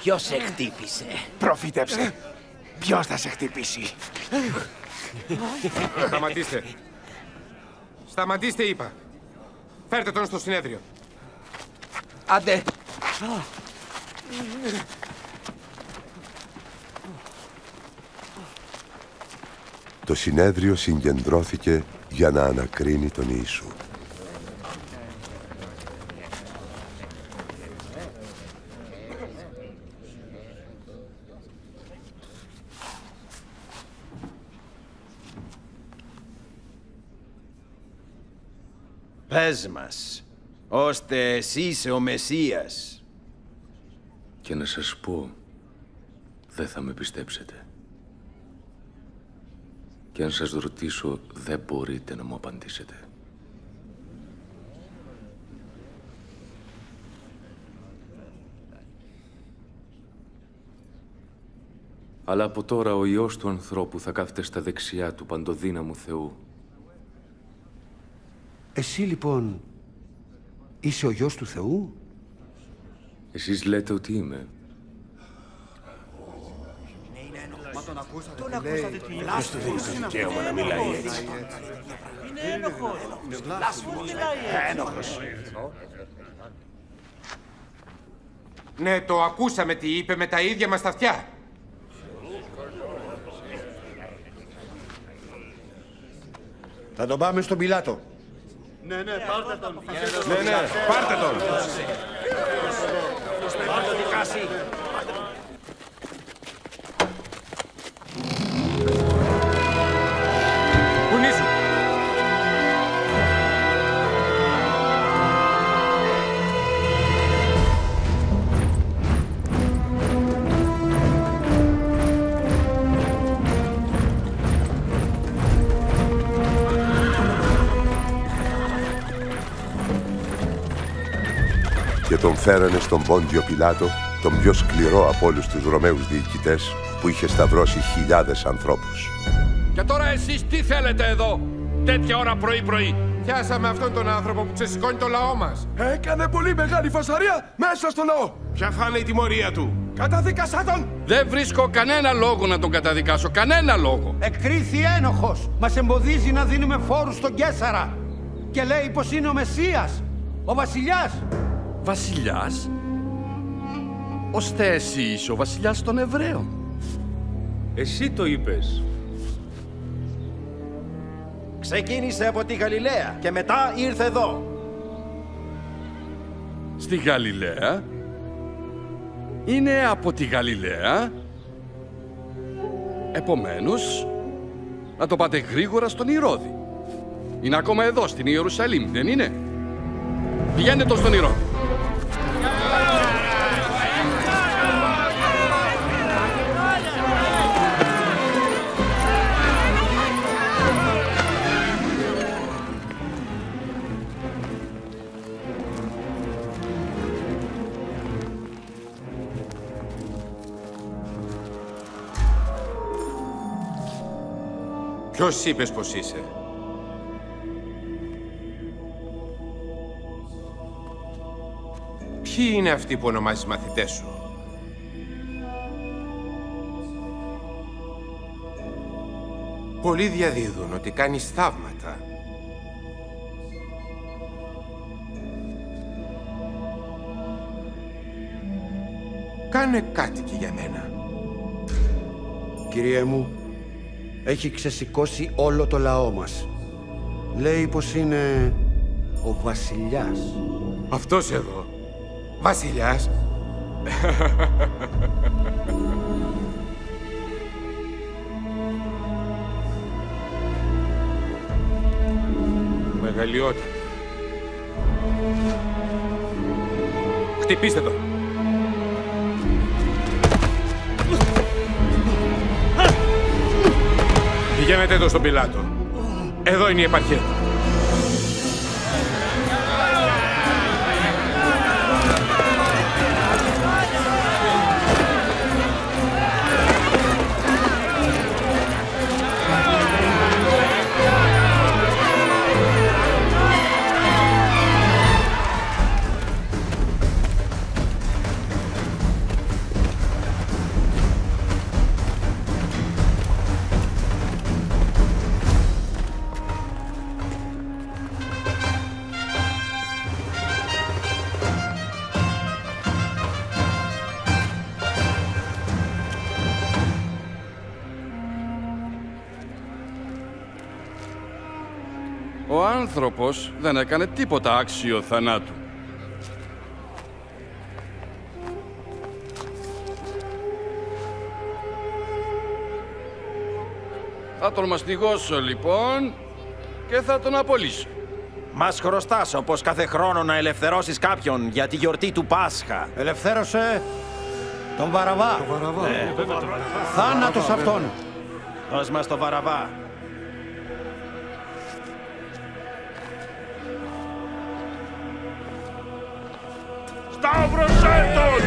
Ποιος σε χτύπησε; Προφήτεψε. Ποιος θα σε χτυπήσει; Σταματήστε. Σταματήστε, είπα. Φέρτε τον στο συνέδριο. Άντε. Το συνέδριο συγκεντρώθηκε για να ανακρίνει τον Ιησού. Πες μας, ώστε εσύ είσαι ο Μεσσίας. Και να σας πω, δεν θα με πιστέψετε. Και αν σας ρωτήσω, δεν μπορείτε να μου απαντήσετε. Αλλά από τώρα ο Υιός του ανθρώπου θα κάθεται στα δεξιά του παντοδύναμου Θεού. Εσύ λοιπόν είσαι ο γιος του Θεού; Εσείς λέτε ότι είμαι. Μα τον ακούσατε Τον ακούσατε τι λέει. Ποιος του δίνει το δικαίωμα να μιλάει έτσι. Είναι ένοχος. Λάσπος. Μιλάει έτσι. Ένοχος. Ναι, το ακούσαμε τι είπε με τα ίδια μας τα αυτιά. Θα τον πάμε στον Πιλάτο. Ναι, ναι, πάρτε τον. Ναι, ναι, πάρτε τον. Πάρτε τον δικάσει. Και τον φέρανε στον Πόντιο Πιλάτο, τον πιο σκληρό από όλους τους Ρωμαίους διοικητές που είχε σταυρώσει χιλιάδες ανθρώπους. Και τώρα εσείς τι θέλετε εδώ, τέτοια ώρα πρωί-πρωί; Πιάσαμε αυτόν τον άνθρωπο που ξεσηκώνει το λαό μας. Έκανε πολύ μεγάλη φασαρία μέσα στο λαό. Ποια θα είναι η τιμωρία του; Καταδίκασά τον. Δεν βρίσκω κανένα λόγο να τον καταδικάσω, κανένα λόγο. Εκκρίθη ένοχος. Μας εμποδίζει να δίνουμε φόρους στον Κέσαρα. Και λέει πως είναι ο Μεσσίας, ο βασιλιάς. Βασιλιάς. Ώστε εσύ είσαι ο βασιλιάς των Εβραίων. Εσύ το είπες. Ξεκίνησε από τη Γαλιλαία και μετά ήρθε εδώ. Στη Γαλιλαία; Είναι από τη Γαλιλαία; Επομένως, να το πάτε γρήγορα στον Ηρώδη. Είναι ακόμα εδώ, στην Ιερουσαλήμ, δεν είναι; Πηγαίνετε στον Ηρώδη. Ποιος είπες πως είσαι; Ποιοι είναι αυτοί που ονομάζεις μαθητές σου; Πολλοί διαδίδουν ότι κάνεις θαύματα. Κάνε κάτι και για μένα. Κυριέ μου, έχει ξεσηκώσει όλο το λαό μας. Λέει πως είναι ο βασιλιάς. Αυτός εδώ. Βασιλιάς. Μεγαλειότητα. Χτυπήστε τον. Πηγαίνετε εδώ στον Πιλάτο. Εδώ είναι η επαρχία του. Άνθρωπος δεν έκανε τίποτα άξιο θανάτου. Θα τον μαστιγώσω λοιπόν και θα τον απολύσω. Μας χρωστάς όπως κάθε χρόνο να ελευθερώσεις κάποιον για τη γιορτή του Πάσχα. Ελευθέρωσε τον Βαραβά. Το Βαραβά. Ε, Θάνατος αυτόν. Δώσ' μας το Βαραβά. Σταύρωσέ τον!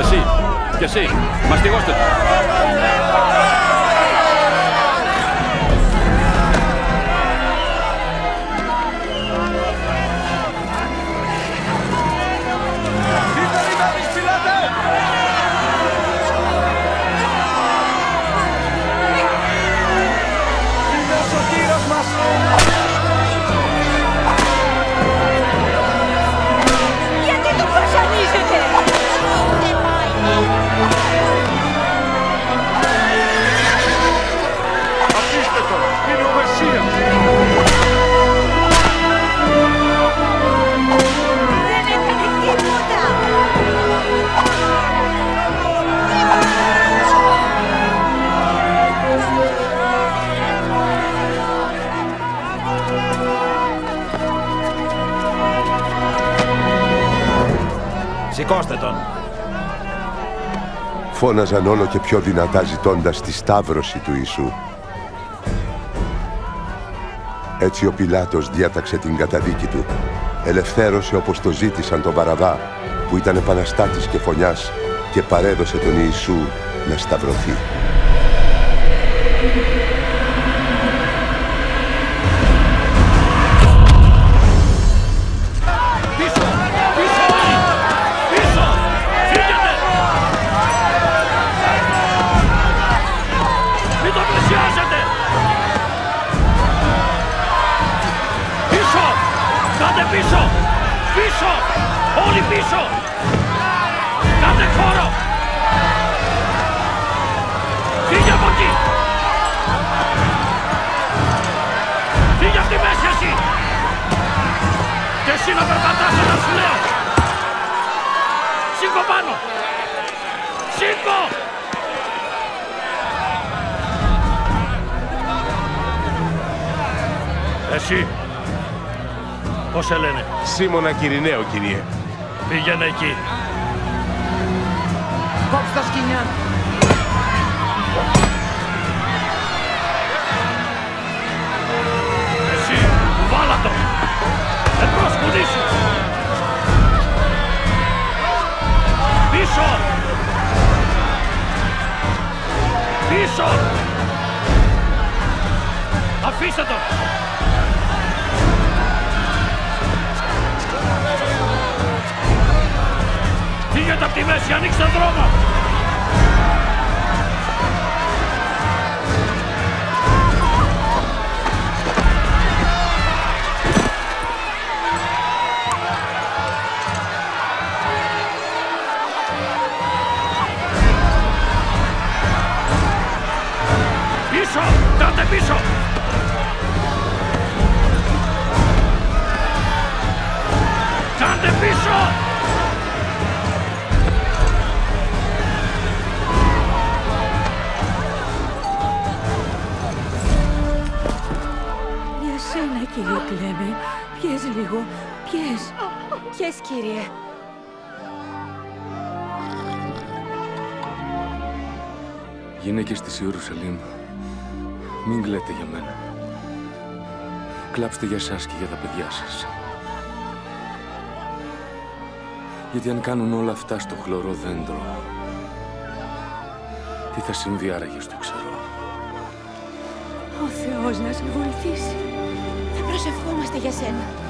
Εσύ και εσύ, μαστιγώστε το. Σηκώστε τον. Φώναζαν όλο και πιο δυνατά ζητώντας τη σταύρωση του Ιησού. Έτσι ο Πιλάτος διάταξε την καταδίκη του. Ελευθέρωσε όπως το ζήτησαν τον Βαραβά, που ήταν επαναστάτης και φωνιάς και παρέδωσε τον Ιησού να σταυρωθεί. Εσύ να περπατάς όταν σου λέω! Σήκω πάνω! Σήκω! Εσύ, πώς σε λένε; Σίμωνα Κυριναίο, κύριε. Πήγαινε εκεί. Κόψτε τα σκηνιά. Εμπρός κουδί σου! Πίσω! Πίσω! Αφήστε τον! Φύγετε από τη μέση, ανοίξτε δρόμο! Πίσω! Κάντε πίσω! Για σένα, κύριε Κλέμε. Πιες λίγο. Πιες. Πιες, κύριε. Γυναίκες της Ιερουσαλήμ, μην κλαίτε για μένα. Κλάψτε για σας και για τα παιδιά σας. Γιατί αν κάνουν όλα αυτά στο χλωρό δέντρο, τι θα συμβεί άραγε στο ξέρω. Ο Θεός να σε βοηθήσει. Θα προσευχόμαστε για σένα.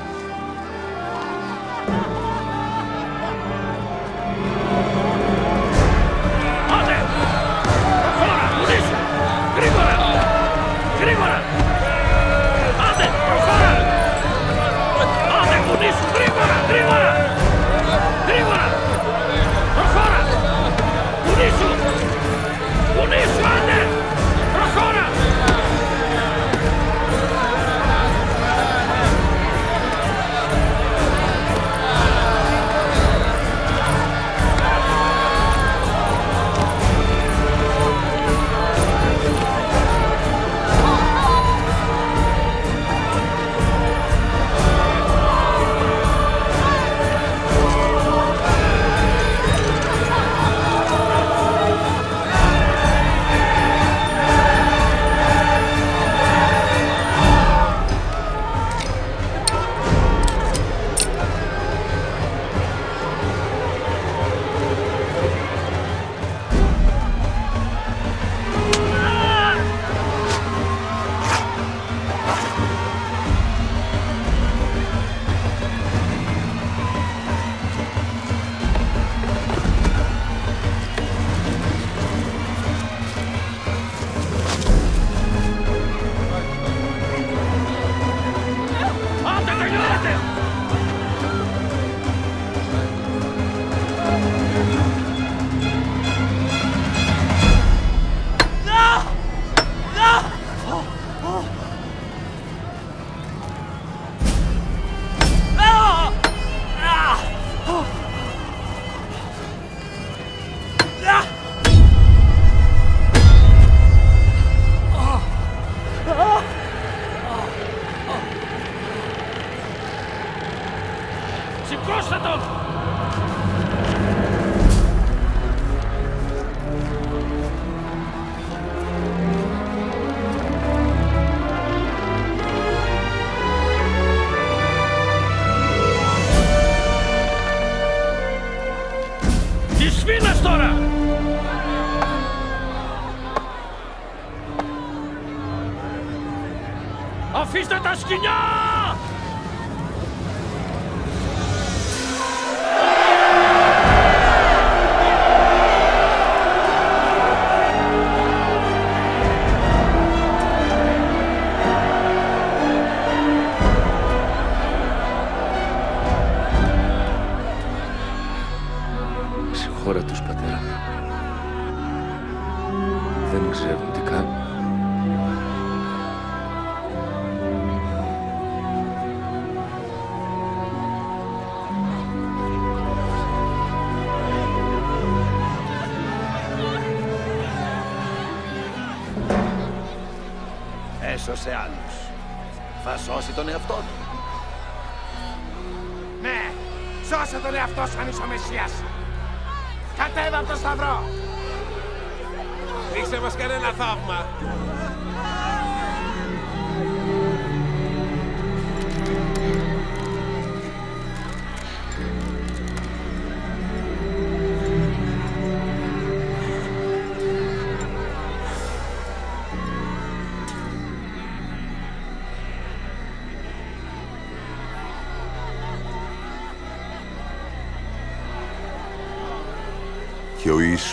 Αφήστε τα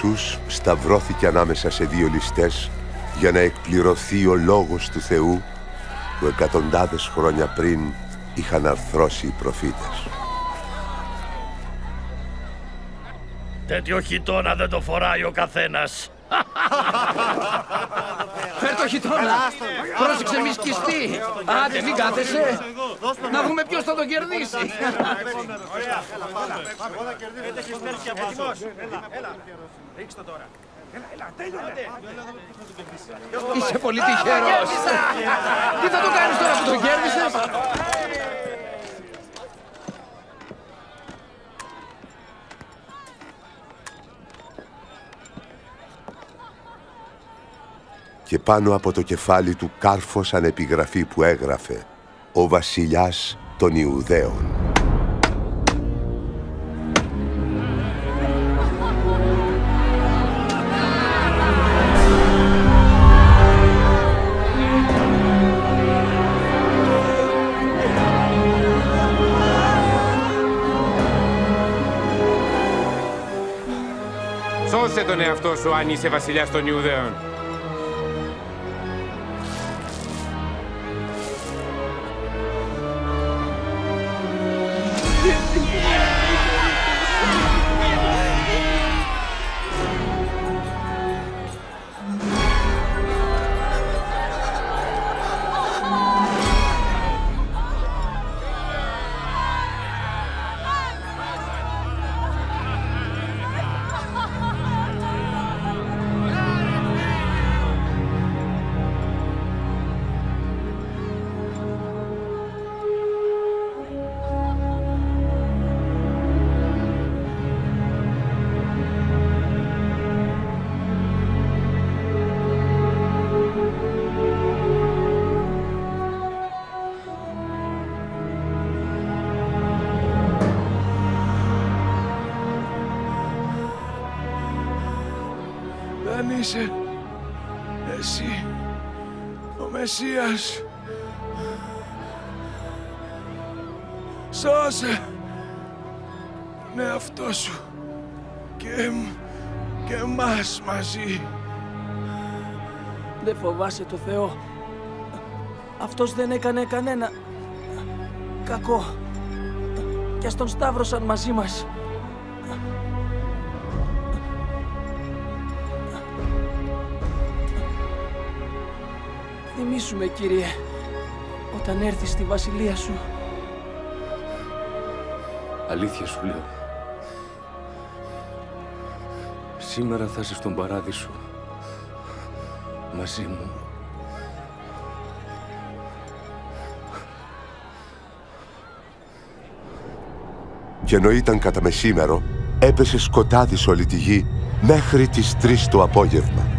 Ιησούς σταυρώθηκε ανάμεσα σε δύο ληστές για να εκπληρωθεί ο λόγος του Θεού που εκατοντάδες χρόνια πριν είχαν αρθρώσει οι προφήτες. Τέτοιο χιτόνα δεν το φοράει ο καθένας. Φέρ το χιτόνα. Πρόσεξε μη σκιστεί. Άντε μην κάθεσαι. Να δούμε ποιος θα τον κερδίσει. Είσαι πολύ τυχερός. Τι θα το κάνεις τώρα που τον κέρδισες; και πάνω από το κεφάλι του κάρφωσαν επιγραφή που έγραφε «Ο βασιλιάς των Ιουδαίων». Σώσε τον εαυτό σου αν είσαι βασιλιάς των Ιουδαίων. Είσαι εσύ ο Μεσσίας. Σώσε τον εαυτό σου και, εμ- και εμάς μαζί. Δεν φοβάσαι το Θεό. Αυτός δεν έκανε κανένα κακό. Και ας τον σταύρωσαν μαζί μας. Θυμήσου με, Κύριε, όταν έρθεις στη βασιλεία σου. Αλήθεια σου λέω. Σήμερα θα είσαι στον παράδεισο. Μαζί μου. και ενώ ήταν κατά μεσήμερο, έπεσε σκοτάδι σε όλη τη γη μέχρι τις 3 το απόγευμα.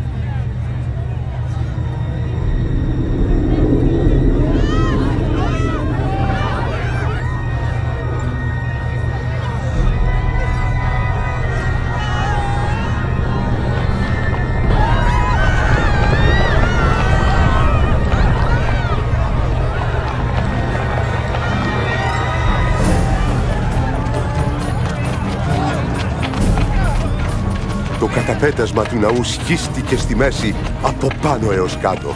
Το καταπέτασμα του ναού σχίστηκε στη μέση από πάνω έως κάτω.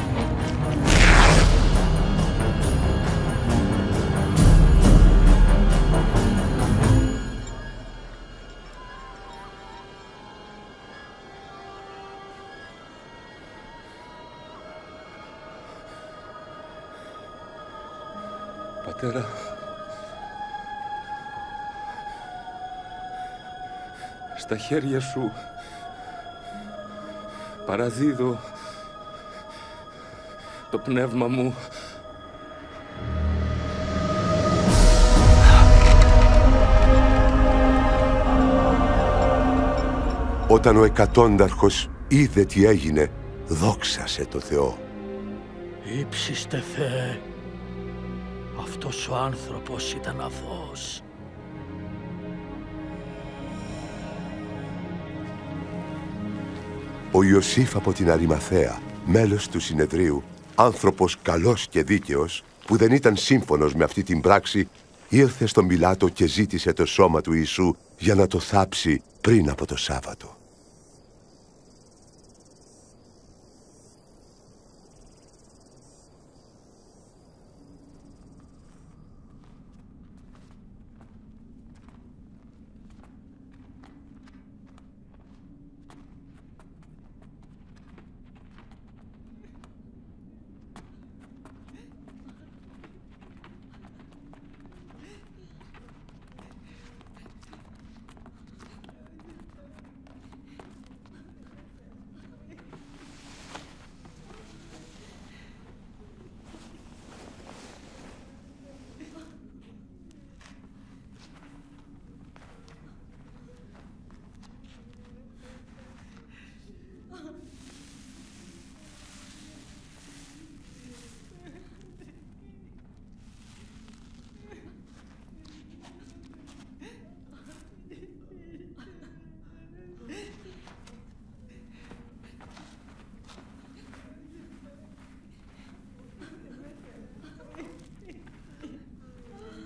Πατέρα, στα χέρια σου παραδίδω το πνεύμα μου. Όταν ο εκατόνταρχος είδε τι έγινε, δόξασε το Θεό. Ήψιστε Θεέ, αυτός ο άνθρωπος ήταν αθώος. Ο Ιωσήφ από την Αριμαθέα, μέλος του συνεδρίου, άνθρωπος καλός και δίκαιος, που δεν ήταν σύμφωνος με αυτή την πράξη, ήρθε στον Πιλάτο και ζήτησε το σώμα του Ιησού για να το θάψει πριν από το Σάββατο.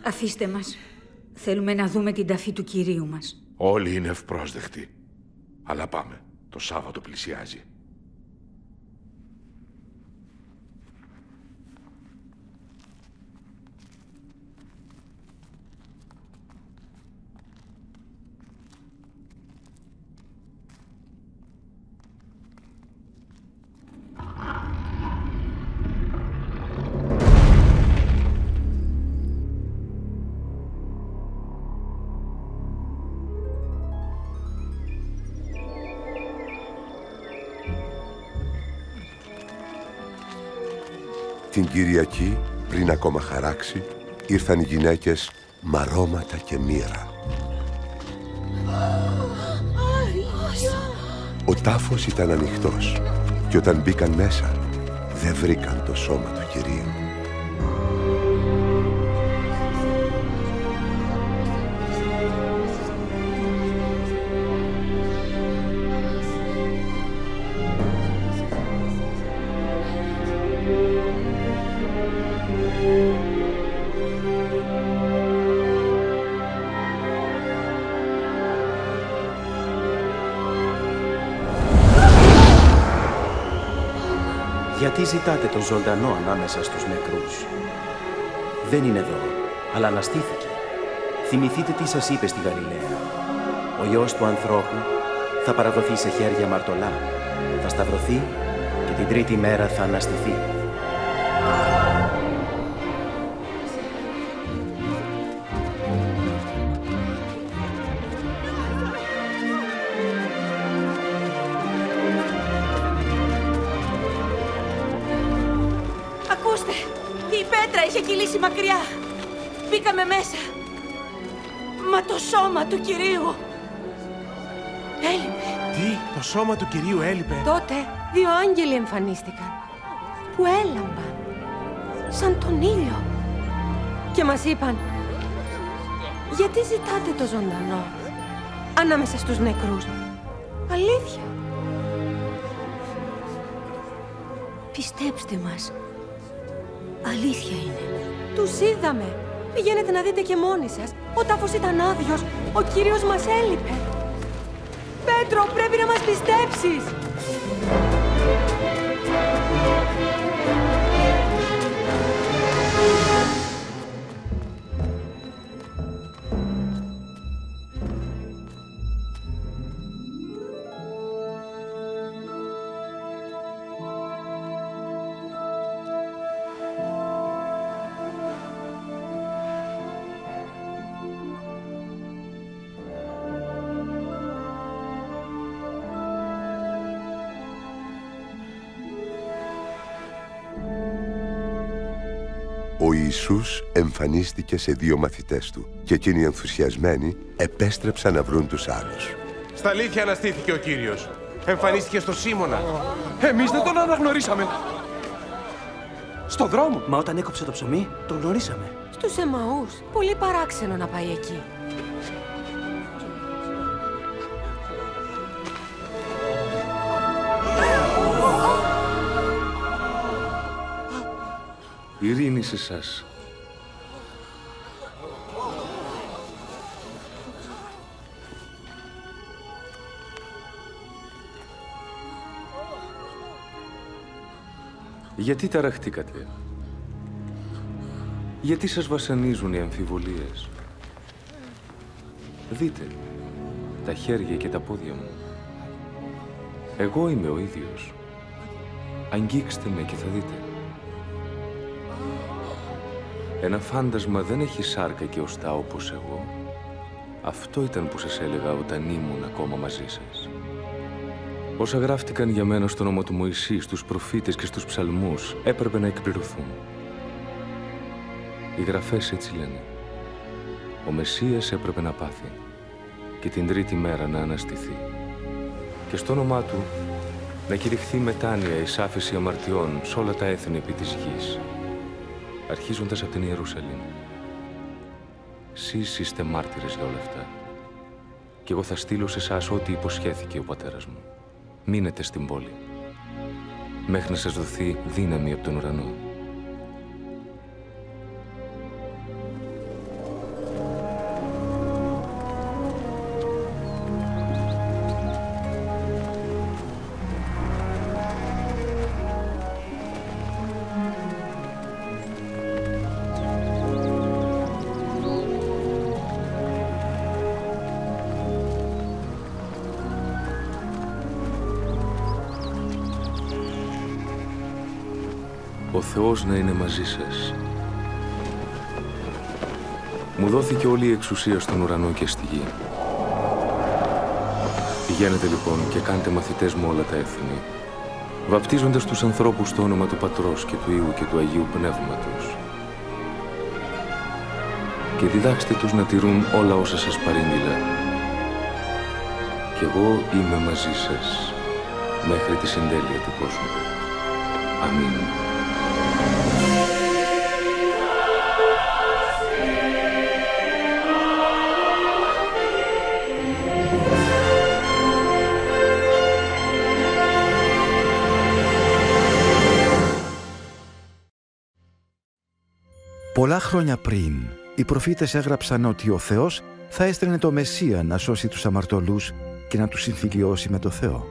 Αφήστε μας. Θέλουμε να δούμε την ταφή του Κυρίου μας. Όλοι είναι ευπρόσδεκτοι. Αλλά πάμε. Το Σάββατο πλησιάζει. Κυριακή, πριν ακόμα χαράξει, ήρθαν οι γυναίκες μαρώματα και μοίρα. Ο τάφος ήταν ανοιχτός και όταν μπήκαν μέσα δεν βρήκαν το σώμα του Κυρίου. Ζητάτε τον ζωντανό ανάμεσα στους νεκρούς. Δεν είναι εδώ, αλλά αναστήθηκε. Θυμηθείτε τι σας είπε στη Γαλιλαία. Ο Υιός του ανθρώπου θα παραδοθεί σε χέρια μαρτωλά. Θα σταυρωθεί και την τρίτη μέρα θα αναστηθεί. Μέσα. Μα το σώμα του Κυρίου έλειπε. Τι, το σώμα του Κυρίου έλειπε; Τότε δύο άγγελοι εμφανίστηκαν που έλαμπαν σαν τον ήλιο και μας είπαν γιατί ζητάτε το ζωντανό ανάμεσα στους νεκρούς; Αλήθεια. Πιστέψτε μας. Αλήθεια είναι. Τους είδαμε. Πηγαίνετε να δείτε και μόνοι σας. Ο τάφος ήταν άδειος. Ο Κύριος μας έλειπε. Πέτρο, πρέπει να μας πιστέψεις. Ιησούς εμφανίστηκε σε δύο μαθητές του και εκείνοι ενθουσιασμένοι επέστρεψαν να βρουν τους άλλους. Στα αλήθεια αναστήθηκε ο Κύριος. Εμφανίστηκε στο Σίμωνα. Εμείς δεν τον αναγνωρίσαμε. Στο δρόμο. Μα όταν έκοψε το ψωμί, τον γνωρίσαμε. Στους Εμαούς. Πολύ παράξενο να πάει εκεί. Ειρήνη σε εσάς. Γιατί ταραχτήκατε. Γιατί σας βασανίζουν οι αμφιβολίες; Δείτε, τα χέρια και τα πόδια μου. Εγώ είμαι ο ίδιος. Αγγίξτε με και θα δείτε. Ένα φάντασμα δεν έχει σάρκα και οστά όπως εγώ. Αυτό ήταν που σας έλεγα όταν ήμουν ακόμα μαζί σας. Όσα γράφτηκαν για μένα στον νόμο του Μωυσή, στους προφήτες και στους ψαλμούς, έπρεπε να εκπληρωθούν. Οι γραφές έτσι λένε. Ο Μεσσίας έπρεπε να πάθει και την τρίτη μέρα να αναστηθεί. Και στο όνομά του να κηρυχθεί μετάνοια εις άφηση αμαρτιών σε όλα τα έθνη επί της γης, αρχίζοντας από την Ιερουσαλήμ. Σεις είστε μάρτυρες για όλα αυτά. Και εγώ θα στείλω σε εσάς ό,τι υποσχέθηκε ο πατέρας μου. Μείνετε στην πόλη. Μέχρι να σας δοθεί δύναμη από τον ουρανό. Θεός να είναι μαζί σας. Μου δόθηκε όλη η εξουσία στον ουρανό και στη γη. Πηγαίνετε λοιπόν και κάντε μαθητές μου όλα τα έθνη, βαπτίζοντας τους ανθρώπους στο όνομα του Πατρός και του Υιού και του Αγίου Πνεύματος. Και διδάξτε τους να τηρούν όλα όσα σας παρήγγειλα. Κι εγώ είμαι μαζί σας μέχρι τη συντέλεια του κόσμου. Αμήν. Πολλά χρόνια πριν, οι προφήτες έγραψαν ότι ο Θεός θα έστρενε το Μεσσία να σώσει τους αμαρτωλούς και να τους συμφιλιώσει με το Θεό.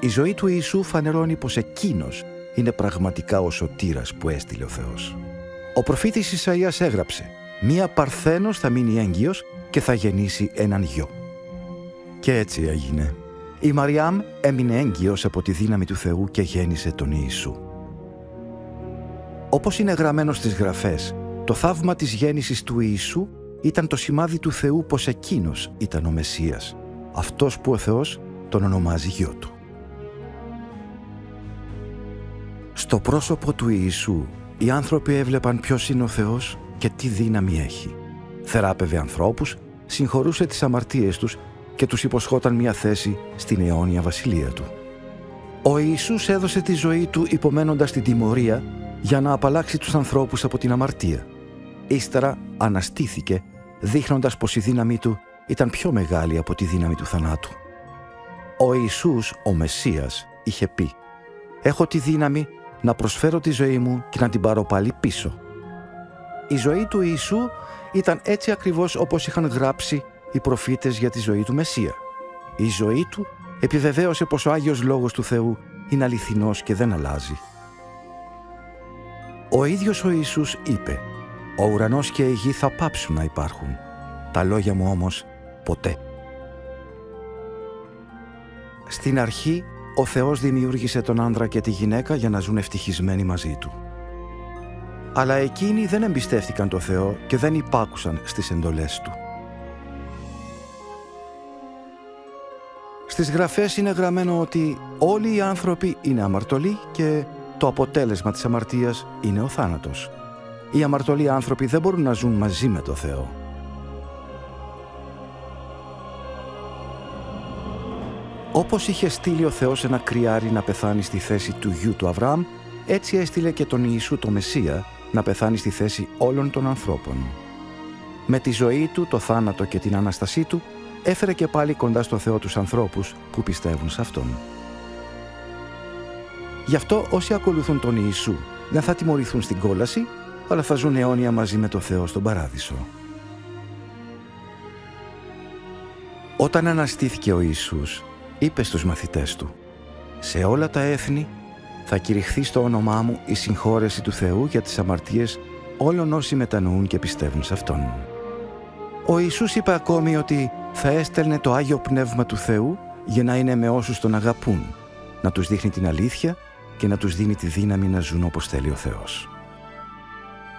Η ζωή του Ιησού φανερώνει πως εκείνος είναι πραγματικά ο σωτήρας που έστειλε ο Θεός. Ο προφήτης Ισαΐας έγραψε «Μία παρθένος θα μείνει έγκυος και θα γεννήσει έναν γιο». Και έτσι έγινε. Η Μαριάμ έμεινε έγκυος από τη δύναμη του Θεού και γέννησε τον Ιησού. Όπως είναι γραμμένο στις γραφές, το θαύμα της γέννησης του Ιησού ήταν το σημάδι του Θεού πως εκείνος ήταν ο Μεσσίας, αυτός που ο Θεός τον ονομάζει γιο του. Στο πρόσωπο του Ιησού, οι άνθρωποι έβλεπαν ποιος είναι ο Θεός και τι δύναμη έχει. θεράπευε ανθρώπους, συγχωρούσε τις αμαρτίες τους και τους υποσχόταν μια θέση στην αιώνια βασιλεία του. Ο Ιησούς έδωσε τη ζωή του υπομένοντας την τιμωρία για να απαλλάξει τους ανθρώπους από την αμαρτία. Ύστερα αναστήθηκε, δείχνοντας πως η δύναμή του ήταν πιο μεγάλη από τη δύναμη του θανάτου. Ο Ιησούς, ο Μεσσίας, είχε πει «Έχω τη δύναμη να προσφέρω τη ζωή μου και να την πάρω πάλι πίσω». Η ζωή του Ιησού ήταν έτσι ακριβώς όπως είχαν γράψει οι προφήτες για τη ζωή του Μεσσία. Η ζωή του επιβεβαίωσε πως ο Άγιος Λόγος του Θεού είναι αληθινός και δεν αλλάζει. Ο ίδιος ο Ιησούς είπε «Ο ουρανός και η γη θα πάψουν να υπάρχουν, τα λόγια μου όμως ποτέ». Στην αρχή, ο Θεός δημιούργησε τον άνδρα και τη γυναίκα για να ζουν ευτυχισμένοι μαζί Του. Αλλά εκείνοι δεν εμπιστεύτηκαν το Θεό και δεν υπάκουσαν στις εντολές Του. Στις γραφές είναι γραμμένο ότι όλοι οι άνθρωποι είναι αμαρτωλοί και το αποτέλεσμα της αμαρτίας είναι ο θάνατος. Οι αμαρτωλοί άνθρωποι δεν μπορούν να ζουν μαζί με το Θεό. Όπως είχε στείλει ο Θεός ένα κρυάρι να πεθάνει στη θέση του γιου του Αβραάμ, έτσι έστειλε και τον Ιησού το Μεσσία να πεθάνει στη θέση όλων των ανθρώπων. Με τη ζωή του, το θάνατο και την Αναστασή του, έφερε και πάλι κοντά στο Θεό τους ανθρώπους που πιστεύουν σε Αυτόν. Γι' αυτό όσοι ακολουθούν τον Ιησού δεν θα τιμωρηθούν στην κόλαση, αλλά θα ζουν αιώνια μαζί με το Θεό στον Παράδεισο. Όταν αναστήθηκε ο Ιησούς, είπε στους μαθητές του «Σε όλα τα έθνη θα κηρυχθεί στο όνομά μου η συγχώρεση του Θεού για τις αμαρτίες όλων όσοι μετανοούν και πιστεύουν σε Αυτόν». Ο Ιησούς είπε ακόμη ότι θα έστελνε το Άγιο Πνεύμα του Θεού για να είναι με όσους τον αγαπούν, να τους δείχνει την αλήθεια και να τους δίνει τη δύναμη να ζουν όπως θέλει ο Θεός.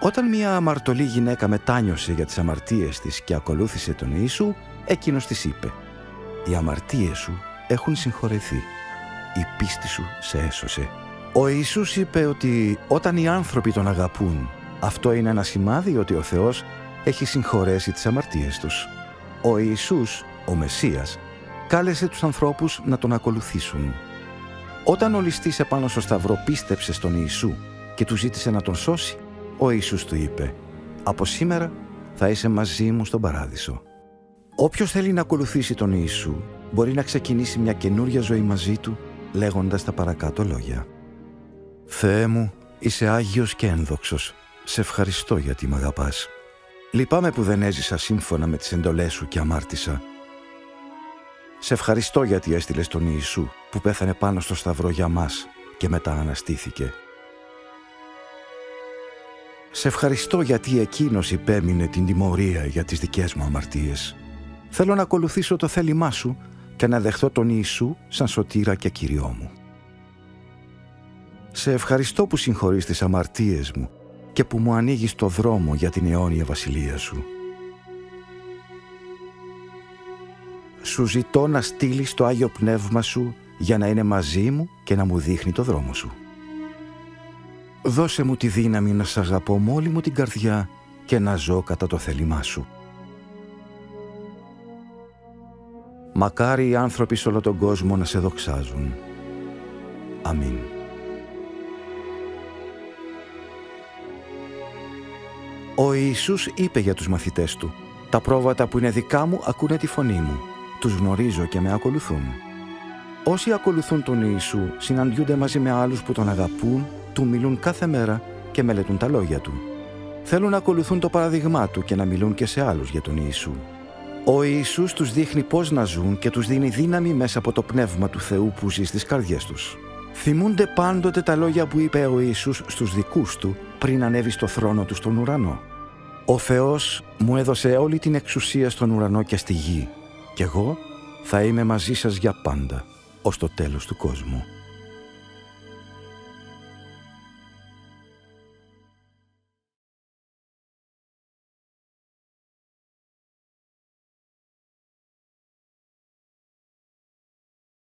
Όταν μια αμαρτωλή γυναίκα μετάνιωσε για τις αμαρτίες της και ακολούθησε τον Ιησού, εκείνος της είπε «Οι αμαρτίες σου έχουν συγχωρεθεί. Η πίστη σου σε έσωσε». Ο Ιησούς είπε ότι όταν οι άνθρωποι τον αγαπούν, αυτό είναι ένα σημάδι ότι ο Θεός έχει συγχωρέσει τις αμαρτίες τους. Ο Ιησούς, ο Μεσσίας, κάλεσε τους ανθρώπους να τον ακολουθήσουν. Όταν ο ληστής επάνω στο σταυρό πίστεψε στον Ιησού και του ζήτησε να τον σώσει, ο Ιησούς του είπε «Από σήμερα θα είσαι μαζί μου στον Παράδεισο». Όποιος θέλει να ακολουθήσει τον Ιησού μπορεί να ξεκινήσει μια καινούρια ζωή μαζί του λέγοντας τα παρακάτω λόγια. «Θεέ μου, είσαι Άγιος και ένδοξος. Σε ευχαριστώ γιατί με αγαπάς. Λυπάμαι που δεν έζησα σύμφωνα με τις εντολές σου και αμάρτησα. Σε ευχαριστώ γιατί έστειλες τον Ιησού που πέθανε πάνω στο σταυρό για μας και μετά αναστήθηκε. Σε ευχαριστώ γιατί εκείνος υπέμεινε την τιμωρία για τις δικές μου αμαρτίες. Θέλω να ακολουθήσω το θέλημά σου και να δεχθώ τον Ιησού σαν σωτήρα και Κυριό μου. Σε ευχαριστώ που συγχωρείς τις αμαρτίες μου και που μου ανοίγεις το δρόμο για την αιώνια βασιλεία σου. Σου ζητώ να στείλεις το Άγιο Πνεύμα σου για να είναι μαζί μου και να μου δείχνει το δρόμο σου. Δώσε μου τη δύναμη να σ' αγαπώ με όλη μου την καρδιά και να ζω κατά το θέλημά σου. Μακάρι οι άνθρωποι σε όλο τον κόσμο να σε δοξάζουν. Αμήν. Ο Ιησούς είπε για τους μαθητές του «Τα πρόβατα που είναι δικά μου ακούνε τη φωνή μου. Τους γνωρίζω και με ακολουθούν». Όσοι ακολουθούν τον Ιησού συναντιούνται μαζί με άλλους που τον αγαπούν, του μιλούν κάθε μέρα και μελετούν τα λόγια του. Θέλουν να ακολουθούν το παραδειγμά του και να μιλούν και σε άλλους για τον Ιησού. Ο Ιησούς τους δείχνει πώς να ζουν και τους δίνει δύναμη μέσα από το Πνεύμα του Θεού που ζει στις καρδιές τους. Θυμούνται πάντοτε τα λόγια που είπε ο Ιησούς στους δικούς του πριν ανέβει στο θρόνο του στον ουρανό. «Ο Θεός μου έδωσε όλη την εξουσία στον ουρανό και στη γη και εγώ θα είμαι μαζί σας για πάντα, ως το τέλος του κόσμου».